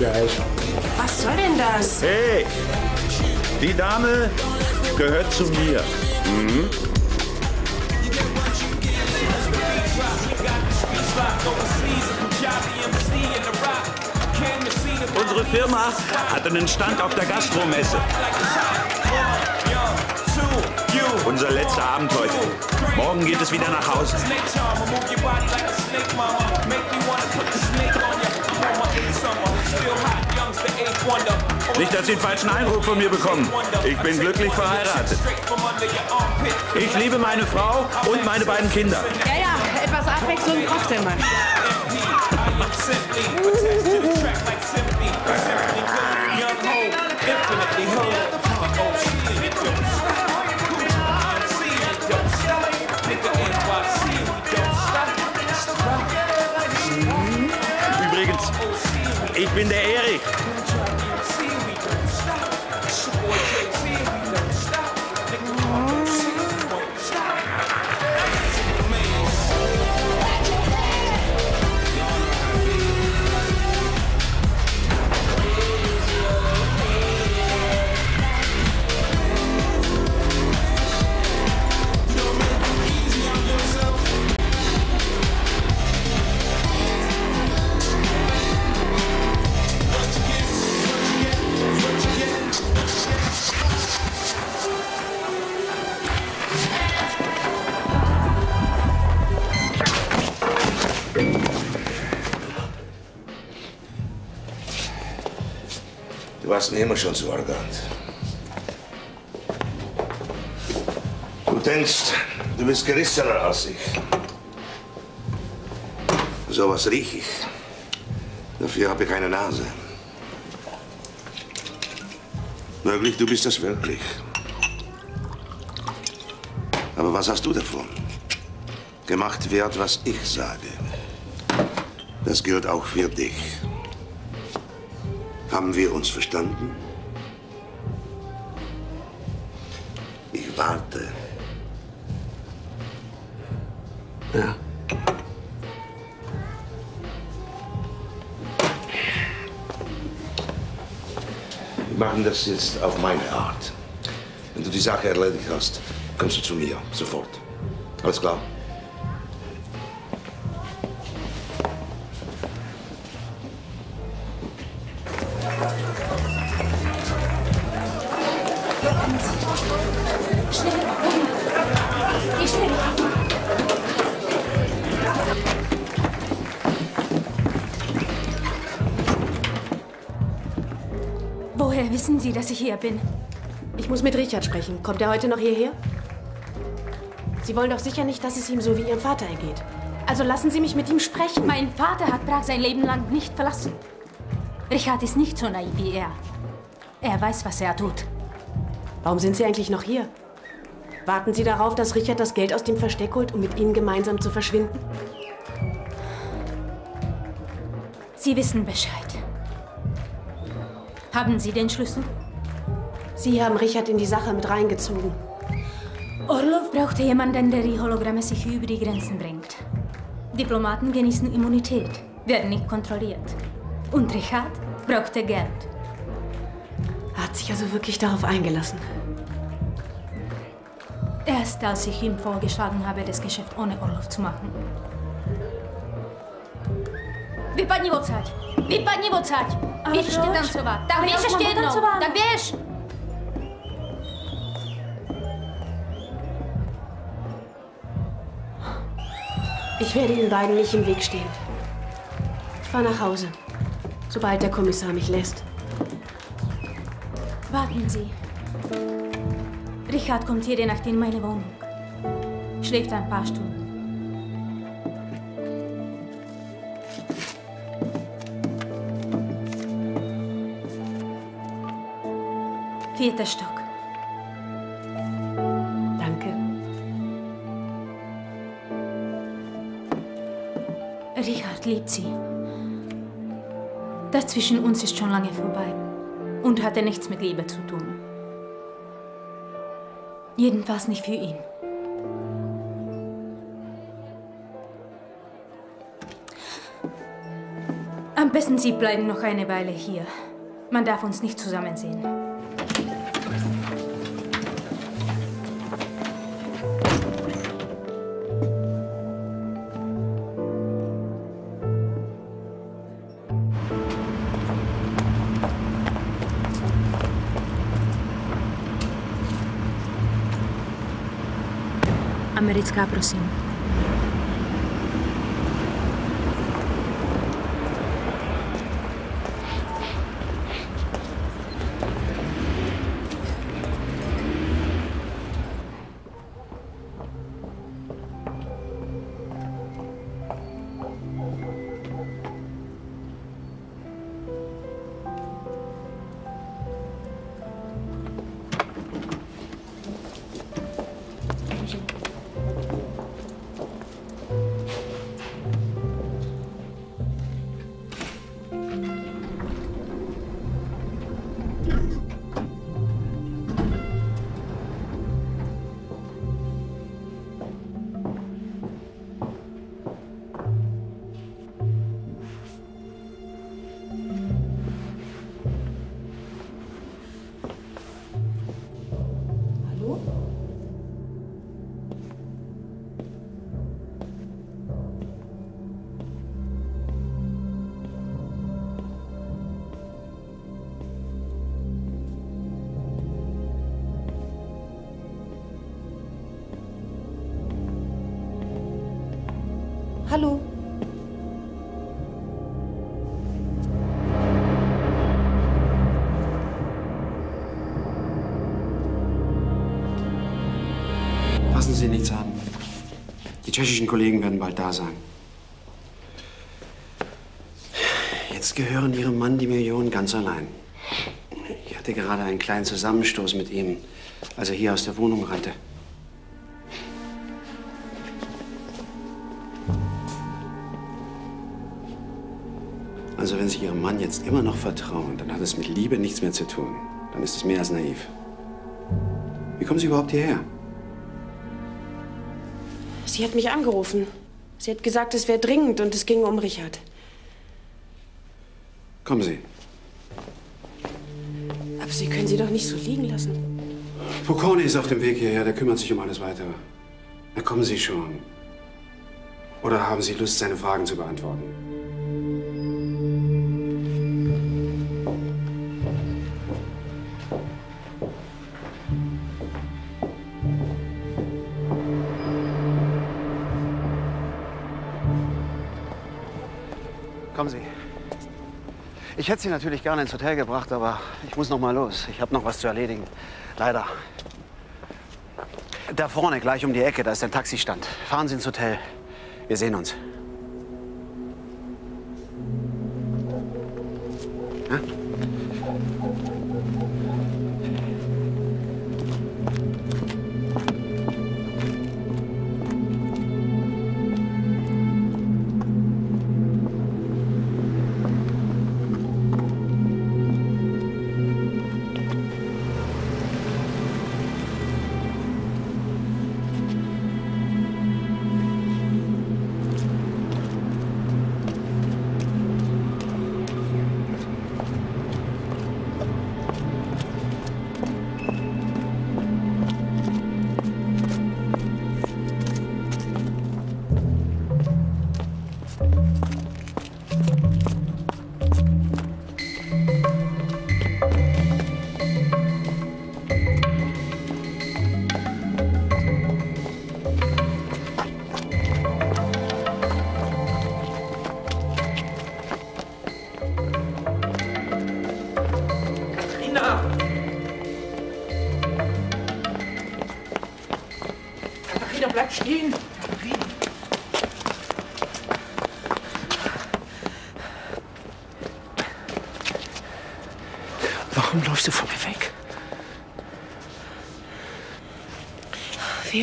Gleich. Was soll denn das? Hey, die Dame gehört zu mir. Mhm. Unsere Firma hat einen Stand auf der Gastromesse. Unser letzter Abend heute. Morgen geht es wieder nach Hause. Nicht, dass Sie einen falschen Eindruck von mir bekommen. Ich bin glücklich verheiratet. Ich liebe meine Frau und meine beiden Kinder. Ja, ja, etwas Abwechslung braucht Mann. ich bin der warst immer schon so arrogant. Du denkst, du bist gerissener als ich. So was riech ich. Dafür habe ich eine Nase. Möglich, du bist das wirklich. Aber was hast du davon? Gemacht wird, was ich sage. Das gilt auch für dich. Haben wir uns verstanden? Ich warte. Ja. Wir machen das jetzt auf meine Art. Wenn du die Sache erledigt hast, kommst du zu mir. Sofort. Alles klar? Muss mit Richard sprechen. Kommt er heute noch hierher? Sie wollen doch sicher nicht, dass es ihm so wie Ihrem Vater ergeht. Also lassen Sie mich mit ihm sprechen. Mein Vater hat Prag sein Leben lang nicht verlassen. Richard ist nicht so naiv wie er. Er weiß, was er tut. Warum sind Sie eigentlich noch hier? Warten Sie darauf, dass Richard das Geld aus dem Versteck holt, um mit Ihnen gemeinsam zu verschwinden? Sie wissen Bescheid. Haben Sie den Schlüssel? Sie haben Richard in die Sache mit reingezogen. Orlov brauchte jemanden, der die Hologramme sich über die Grenzen bringt. Diplomaten genießen Immunität, werden nicht kontrolliert. Und Richard brauchte Geld. Er hat sich also wirklich darauf eingelassen. Erst als ich ihm vorgeschlagen habe, das Geschäft ohne Orlov zu machen. Vypadni odsaď! Vypadni odsaď! Běžte tancovat! Tak běž ještě jednou! Tak běž! Ich werde Ihnen beiden nicht im Weg stehen. Ich fahre nach Hause, sobald der Kommissar mich lässt. Warten Sie. Richard kommt jede Nacht in meine Wohnung. Schläft ein paar Stunden. Vierter Stock. Liebt sie. Das zwischen uns ist schon lange vorbei und hatte nichts mit Liebe zu tun. Jedenfalls nicht für ihn. Am besten Sie bleiben noch eine Weile hier. Man darf uns nicht zusammen sehen. Americká, prosím. Tschechischen Kollegen werden bald da sein. Jetzt gehören Ihrem Mann die Millionen ganz allein. Ich hatte gerade einen kleinen Zusammenstoß mit ihm, als er hier aus der Wohnung rannte. Also wenn Sie Ihrem Mann jetzt immer noch vertrauen, dann hat es mit Liebe nichts mehr zu tun. Dann ist es mehr als naiv. Wie kommen Sie überhaupt hierher? Sie hat mich angerufen. Sie hat gesagt, es wäre dringend und es ging um Richard. Kommen Sie. Aber Sie können sie doch nicht so liegen lassen. Poccone ist auf dem Weg hierher, der kümmert sich um alles Weitere. Na, kommen Sie schon. Oder haben Sie Lust, seine Fragen zu beantworten? Hätte Sie natürlich gerne ins Hotel gebracht, aber ich muss noch mal los. Ich habe noch was zu erledigen. Leider. Da vorne, gleich um die Ecke, da ist ein Taxistand. Fahren Sie ins Hotel. Wir sehen uns.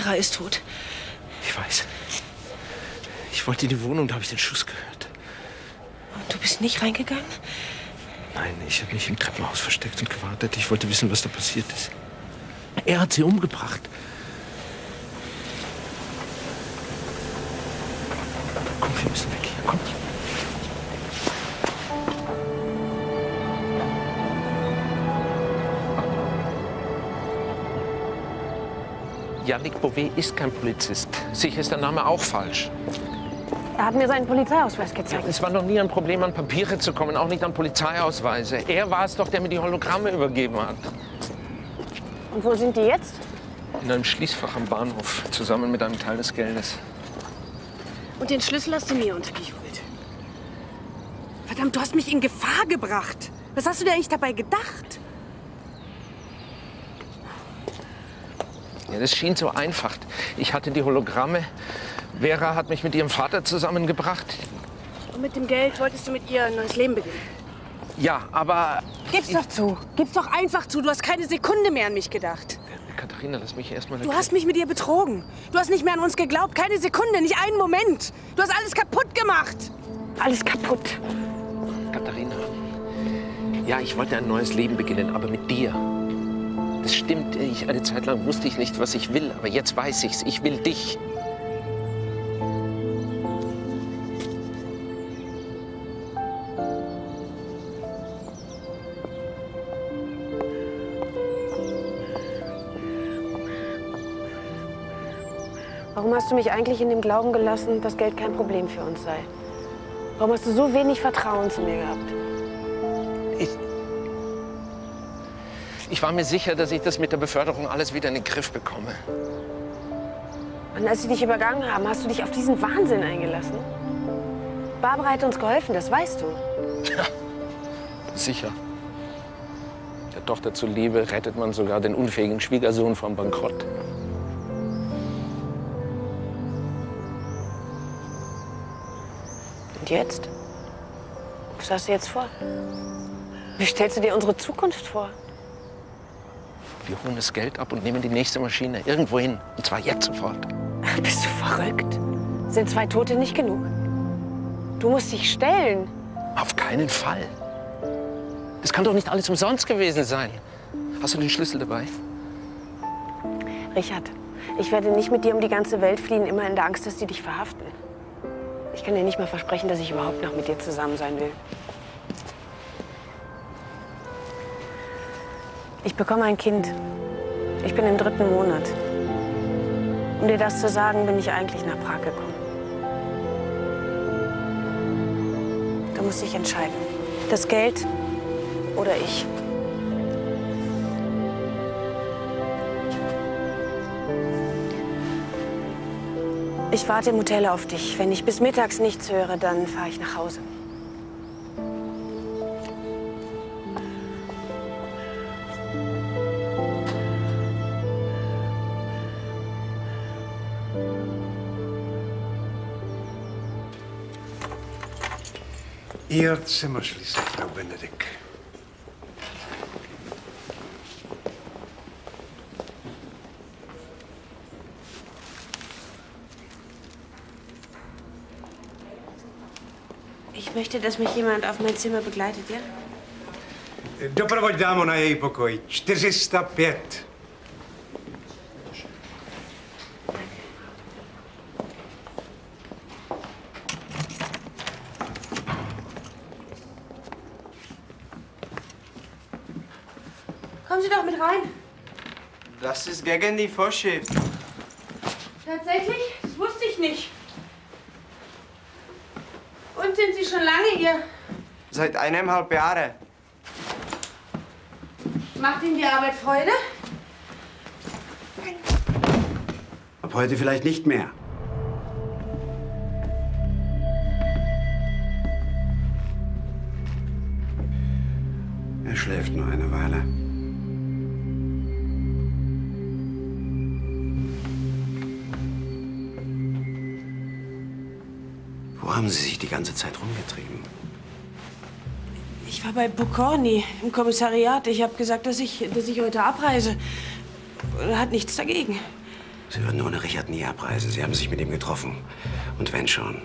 Vera ist tot. Ich weiß. Ich wollte in die Wohnung, da habe ich den Schuss gehört. Und du bist nicht reingegangen? Nein, ich habe mich im Treppenhaus versteckt und gewartet. Ich wollte wissen, was da passiert ist. Er hat sie umgebracht. Bouvet ist kein Polizist. Sicher ist der Name auch falsch. Er hat mir seinen Polizeiausweis gezeigt. Es war noch nie ein Problem, an Papiere zu kommen, auch nicht an Polizeiausweise. Er war es doch, der mir die Hologramme übergeben hat. Und wo sind die jetzt? In einem Schließfach am Bahnhof, zusammen mit einem Teil des Geldes. Und den Schlüssel hast du mir untergeholt. Verdammt, du hast mich in Gefahr gebracht. Was hast du dir eigentlich dabei gedacht? Das schien so einfach. Ich hatte die Hologramme. Vera hat mich mit ihrem Vater zusammengebracht. Und mit dem Geld wolltest du mit ihr ein neues Leben beginnen. Ja, aber. Gib's doch zu. Gib's doch einfach zu. Du hast keine Sekunde mehr an mich gedacht. Katharina, lass mich erst mal. Du hast mich mit ihr betrogen. Du hast nicht mehr an uns geglaubt. Keine Sekunde, nicht einen Moment. Du hast alles kaputt gemacht. Alles kaputt. Katharina. Ja, ich wollte ein neues Leben beginnen, aber mit dir. Das stimmt. Ich, eine Zeit lang wusste ich nicht, was ich will, aber jetzt weiß ich's. Ich will dich. Warum hast du mich eigentlich in dem Glauben gelassen, dass Geld kein Problem für uns sei? Warum hast du so wenig Vertrauen zu mir gehabt? Ich war mir sicher, dass ich das mit der Beförderung alles wieder in den Griff bekomme. Und als sie dich übergangen haben, hast du dich auf diesen Wahnsinn eingelassen? Barbara hat uns geholfen, das weißt du. Sicher. Der Tochter zuliebe rettet man sogar den unfähigen Schwiegersohn vom Bankrott. Und jetzt? Was hast du jetzt vor? Wie stellst du dir unsere Zukunft vor? Wir holen das Geld ab und nehmen die nächste Maschine irgendwo hin. Und zwar jetzt sofort. Bist du verrückt? Sind zwei Tote nicht genug? Du musst dich stellen. Auf keinen Fall. Das kann doch nicht alles umsonst gewesen sein. Hast du den Schlüssel dabei? Richard, ich werde nicht mit dir um die ganze Welt fliehen, immer in der Angst, dass die dich verhaften. Ich kann dir nicht mal versprechen, dass ich überhaupt noch mit dir zusammen sein will. Ich bekomme ein Kind. Ich bin im dritten Monat. Um dir das zu sagen, bin ich eigentlich nach Prag gekommen. Du musst dich entscheiden. Das Geld oder ich. Ich warte im Hotel auf dich. Wenn ich bis mittags nichts höre, dann fahre ich nach Hause. Ihr Zimmerschließer, Frau Benedikt. Ich möchte, dass mich jemand auf mein Zimmer begleitet, ja? Doprovoď dámu na její pokoj. 405. Kommen Sie doch mit rein. Das ist gegen die Vorschrift. Tatsächlich? Das wusste ich nicht. Und sind Sie schon lange hier? Seit eineinhalb Jahren. Macht Ihnen die Arbeit Freude? Ab heute vielleicht nicht mehr. Die ganze Zeit rumgetrieben? Ich war bei Pokorny im Kommissariat. Ich habe gesagt, dass ich, dass ich heute abreise. Er hat nichts dagegen. Sie würden ohne Richard nie abreisen. Sie haben sich mit ihm getroffen. Und wenn schon,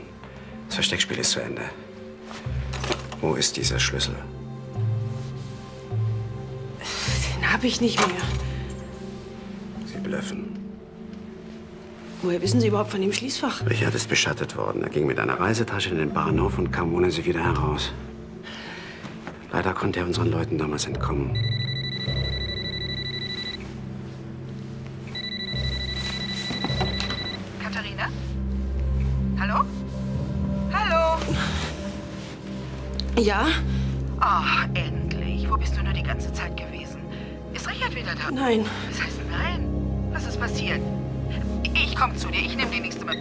das Versteckspiel ist zu Ende. Wo ist dieser Schlüssel? Den habe ich nicht mehr. Sie blöffen. Woher wissen Sie überhaupt von dem Schließfach? Richard ist beschattet worden. Er ging mit einer Reisetasche in den Bahnhof und kam ohne sie wieder heraus. Leider konnte er unseren Leuten damals entkommen. Katharina? Hallo? Hallo? Ja? Ach, endlich. Wo bist du nur die ganze Zeit gewesen? Ist Richard wieder da? Nein. Was heißt nein? Was ist passiert? Ich komme zu dir. Ich nehme die nächste mit.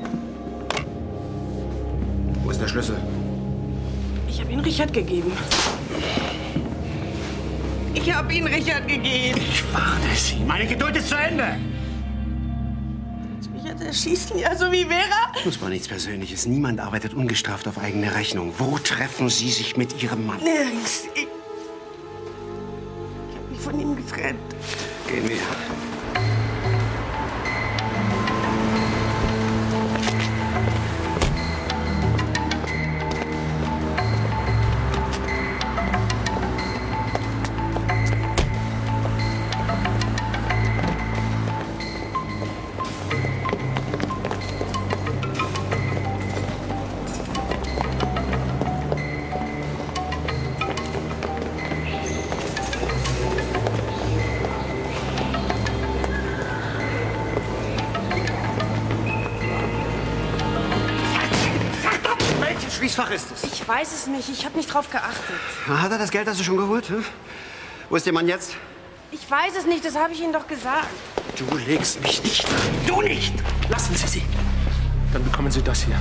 Wo ist der Schlüssel? Ich habe ihn Richard gegeben. Ich habe ihn Richard gegeben. Ich warne Sie. Meine Geduld ist zu Ende. Mich jetzt erschießen, ja, so wie Vera. Das war nichts Persönliches. Niemand arbeitet ungestraft auf eigene Rechnung. Wo treffen Sie sich mit Ihrem Mann? Nirgends. Ich, ich habe mich von ihm getrennt. Gehen wir. Schließfach ist es? Ich weiß es nicht. Ich habe nicht drauf geachtet. Hat er das Geld also schon geholt? Hm? Wo ist Ihr Mann jetzt? Ich weiß es nicht, das habe ich Ihnen doch gesagt. Du legst mich nicht rein. Du nicht! Lassen Sie sie. Dann bekommen Sie das hier.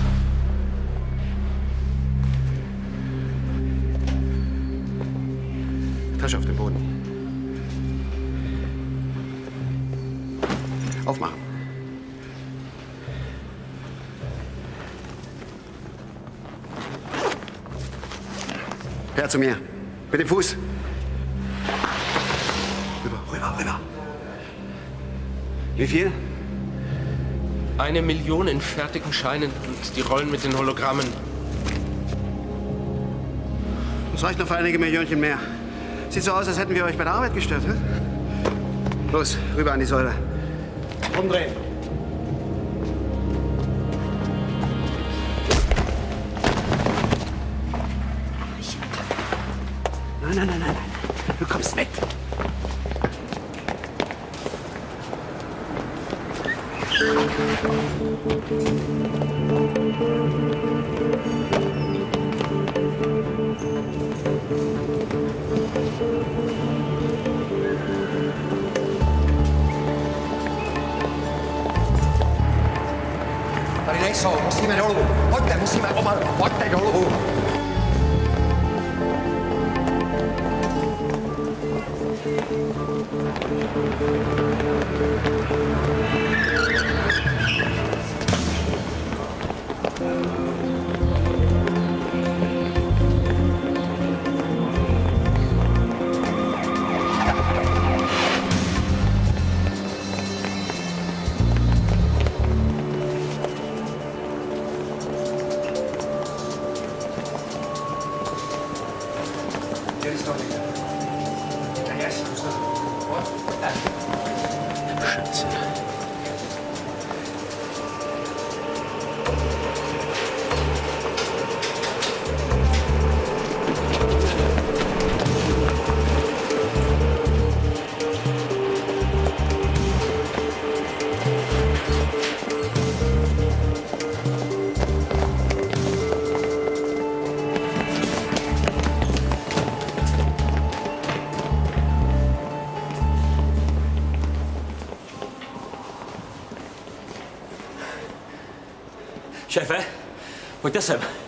Tasche auf den Boden. Aufmachen. Her zu mir. Mit dem Fuß. Rüber, rüber, rüber. Wie viel? Eine Million in fertigen Scheinen und die Rollen mit den Hologrammen. Das reicht noch für einige Millionchen mehr. Sieht so aus, als hätten wir euch bei der Arbeit gestört. Hm? Los, rüber an die Säule. Umdrehen. Šéfe, pojďte sem.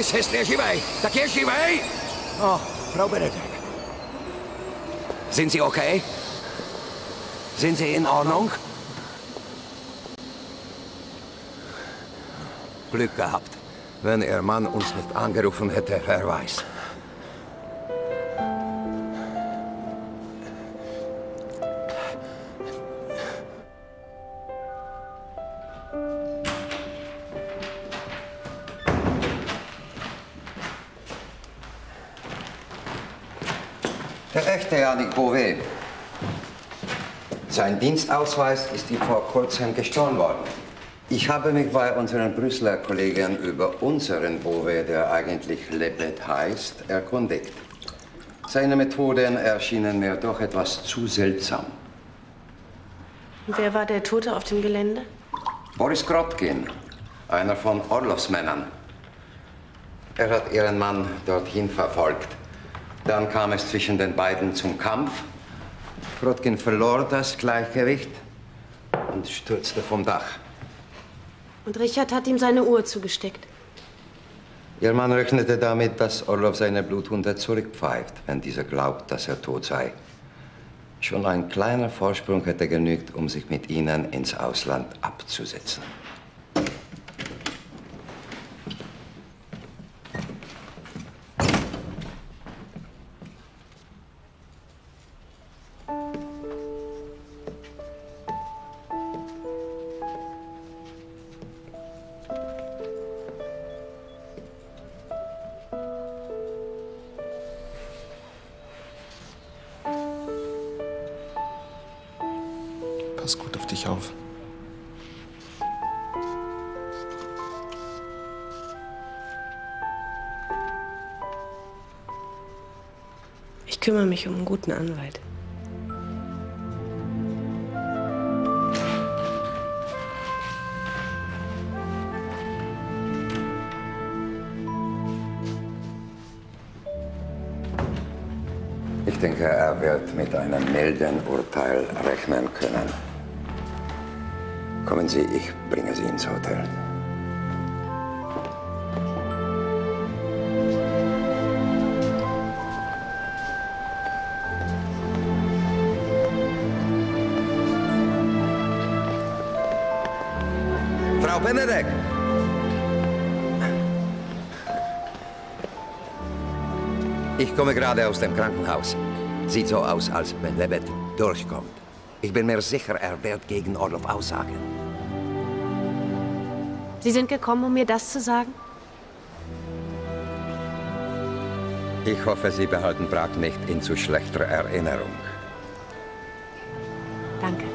Podívej se, jestli je živej. Tak je živej? Oh, Frau Benedek. Sind Sie okay? Sind Sie in Ordnung? Glück gehabt. Wenn Ihr Mann uns nicht angerufen hätte, wer weiß. Yannick Bouvet. Sein Dienstausweis ist ihm vor kurzem gestohlen worden. Ich habe mich bei unseren Brüsseler Kollegen über unseren Bouvet, der eigentlich Lebet heißt, erkundigt. Seine Methoden erschienen mir doch etwas zu seltsam. Wer war der Tote auf dem Gelände? Boris Grotkin, einer von Orlovs Männern. Er hat ihren Mann dorthin verfolgt. Dann kam es zwischen den beiden zum Kampf. Rotkin verlor das Gleichgewicht und stürzte vom Dach. Und Richard hat ihm seine Uhr zugesteckt. Ihr Mann rechnete damit, dass Orlov seine Bluthunde zurückpfeift, wenn dieser glaubt, dass er tot sei. Schon ein kleiner Vorsprung hätte genügt, um sich mit ihnen ins Ausland abzusetzen. Anwalt. Komme gerade aus dem Krankenhaus. Sieht so aus, als wenn Lebet durchkommt. Ich bin mir sicher, er wird gegen Orlov aussagen. Sie sind gekommen, um mir das zu sagen? Ich hoffe, Sie behalten Prag nicht in zu schlechter Erinnerung. Danke.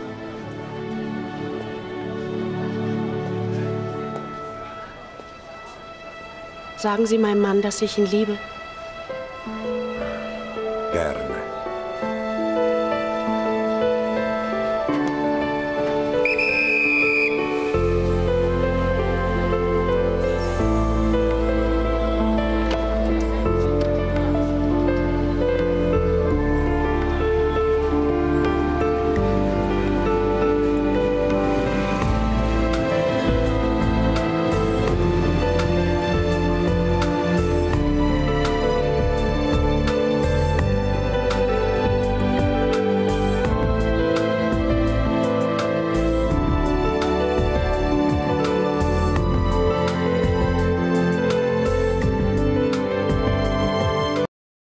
Sagen Sie meinem Mann, dass ich ihn liebe.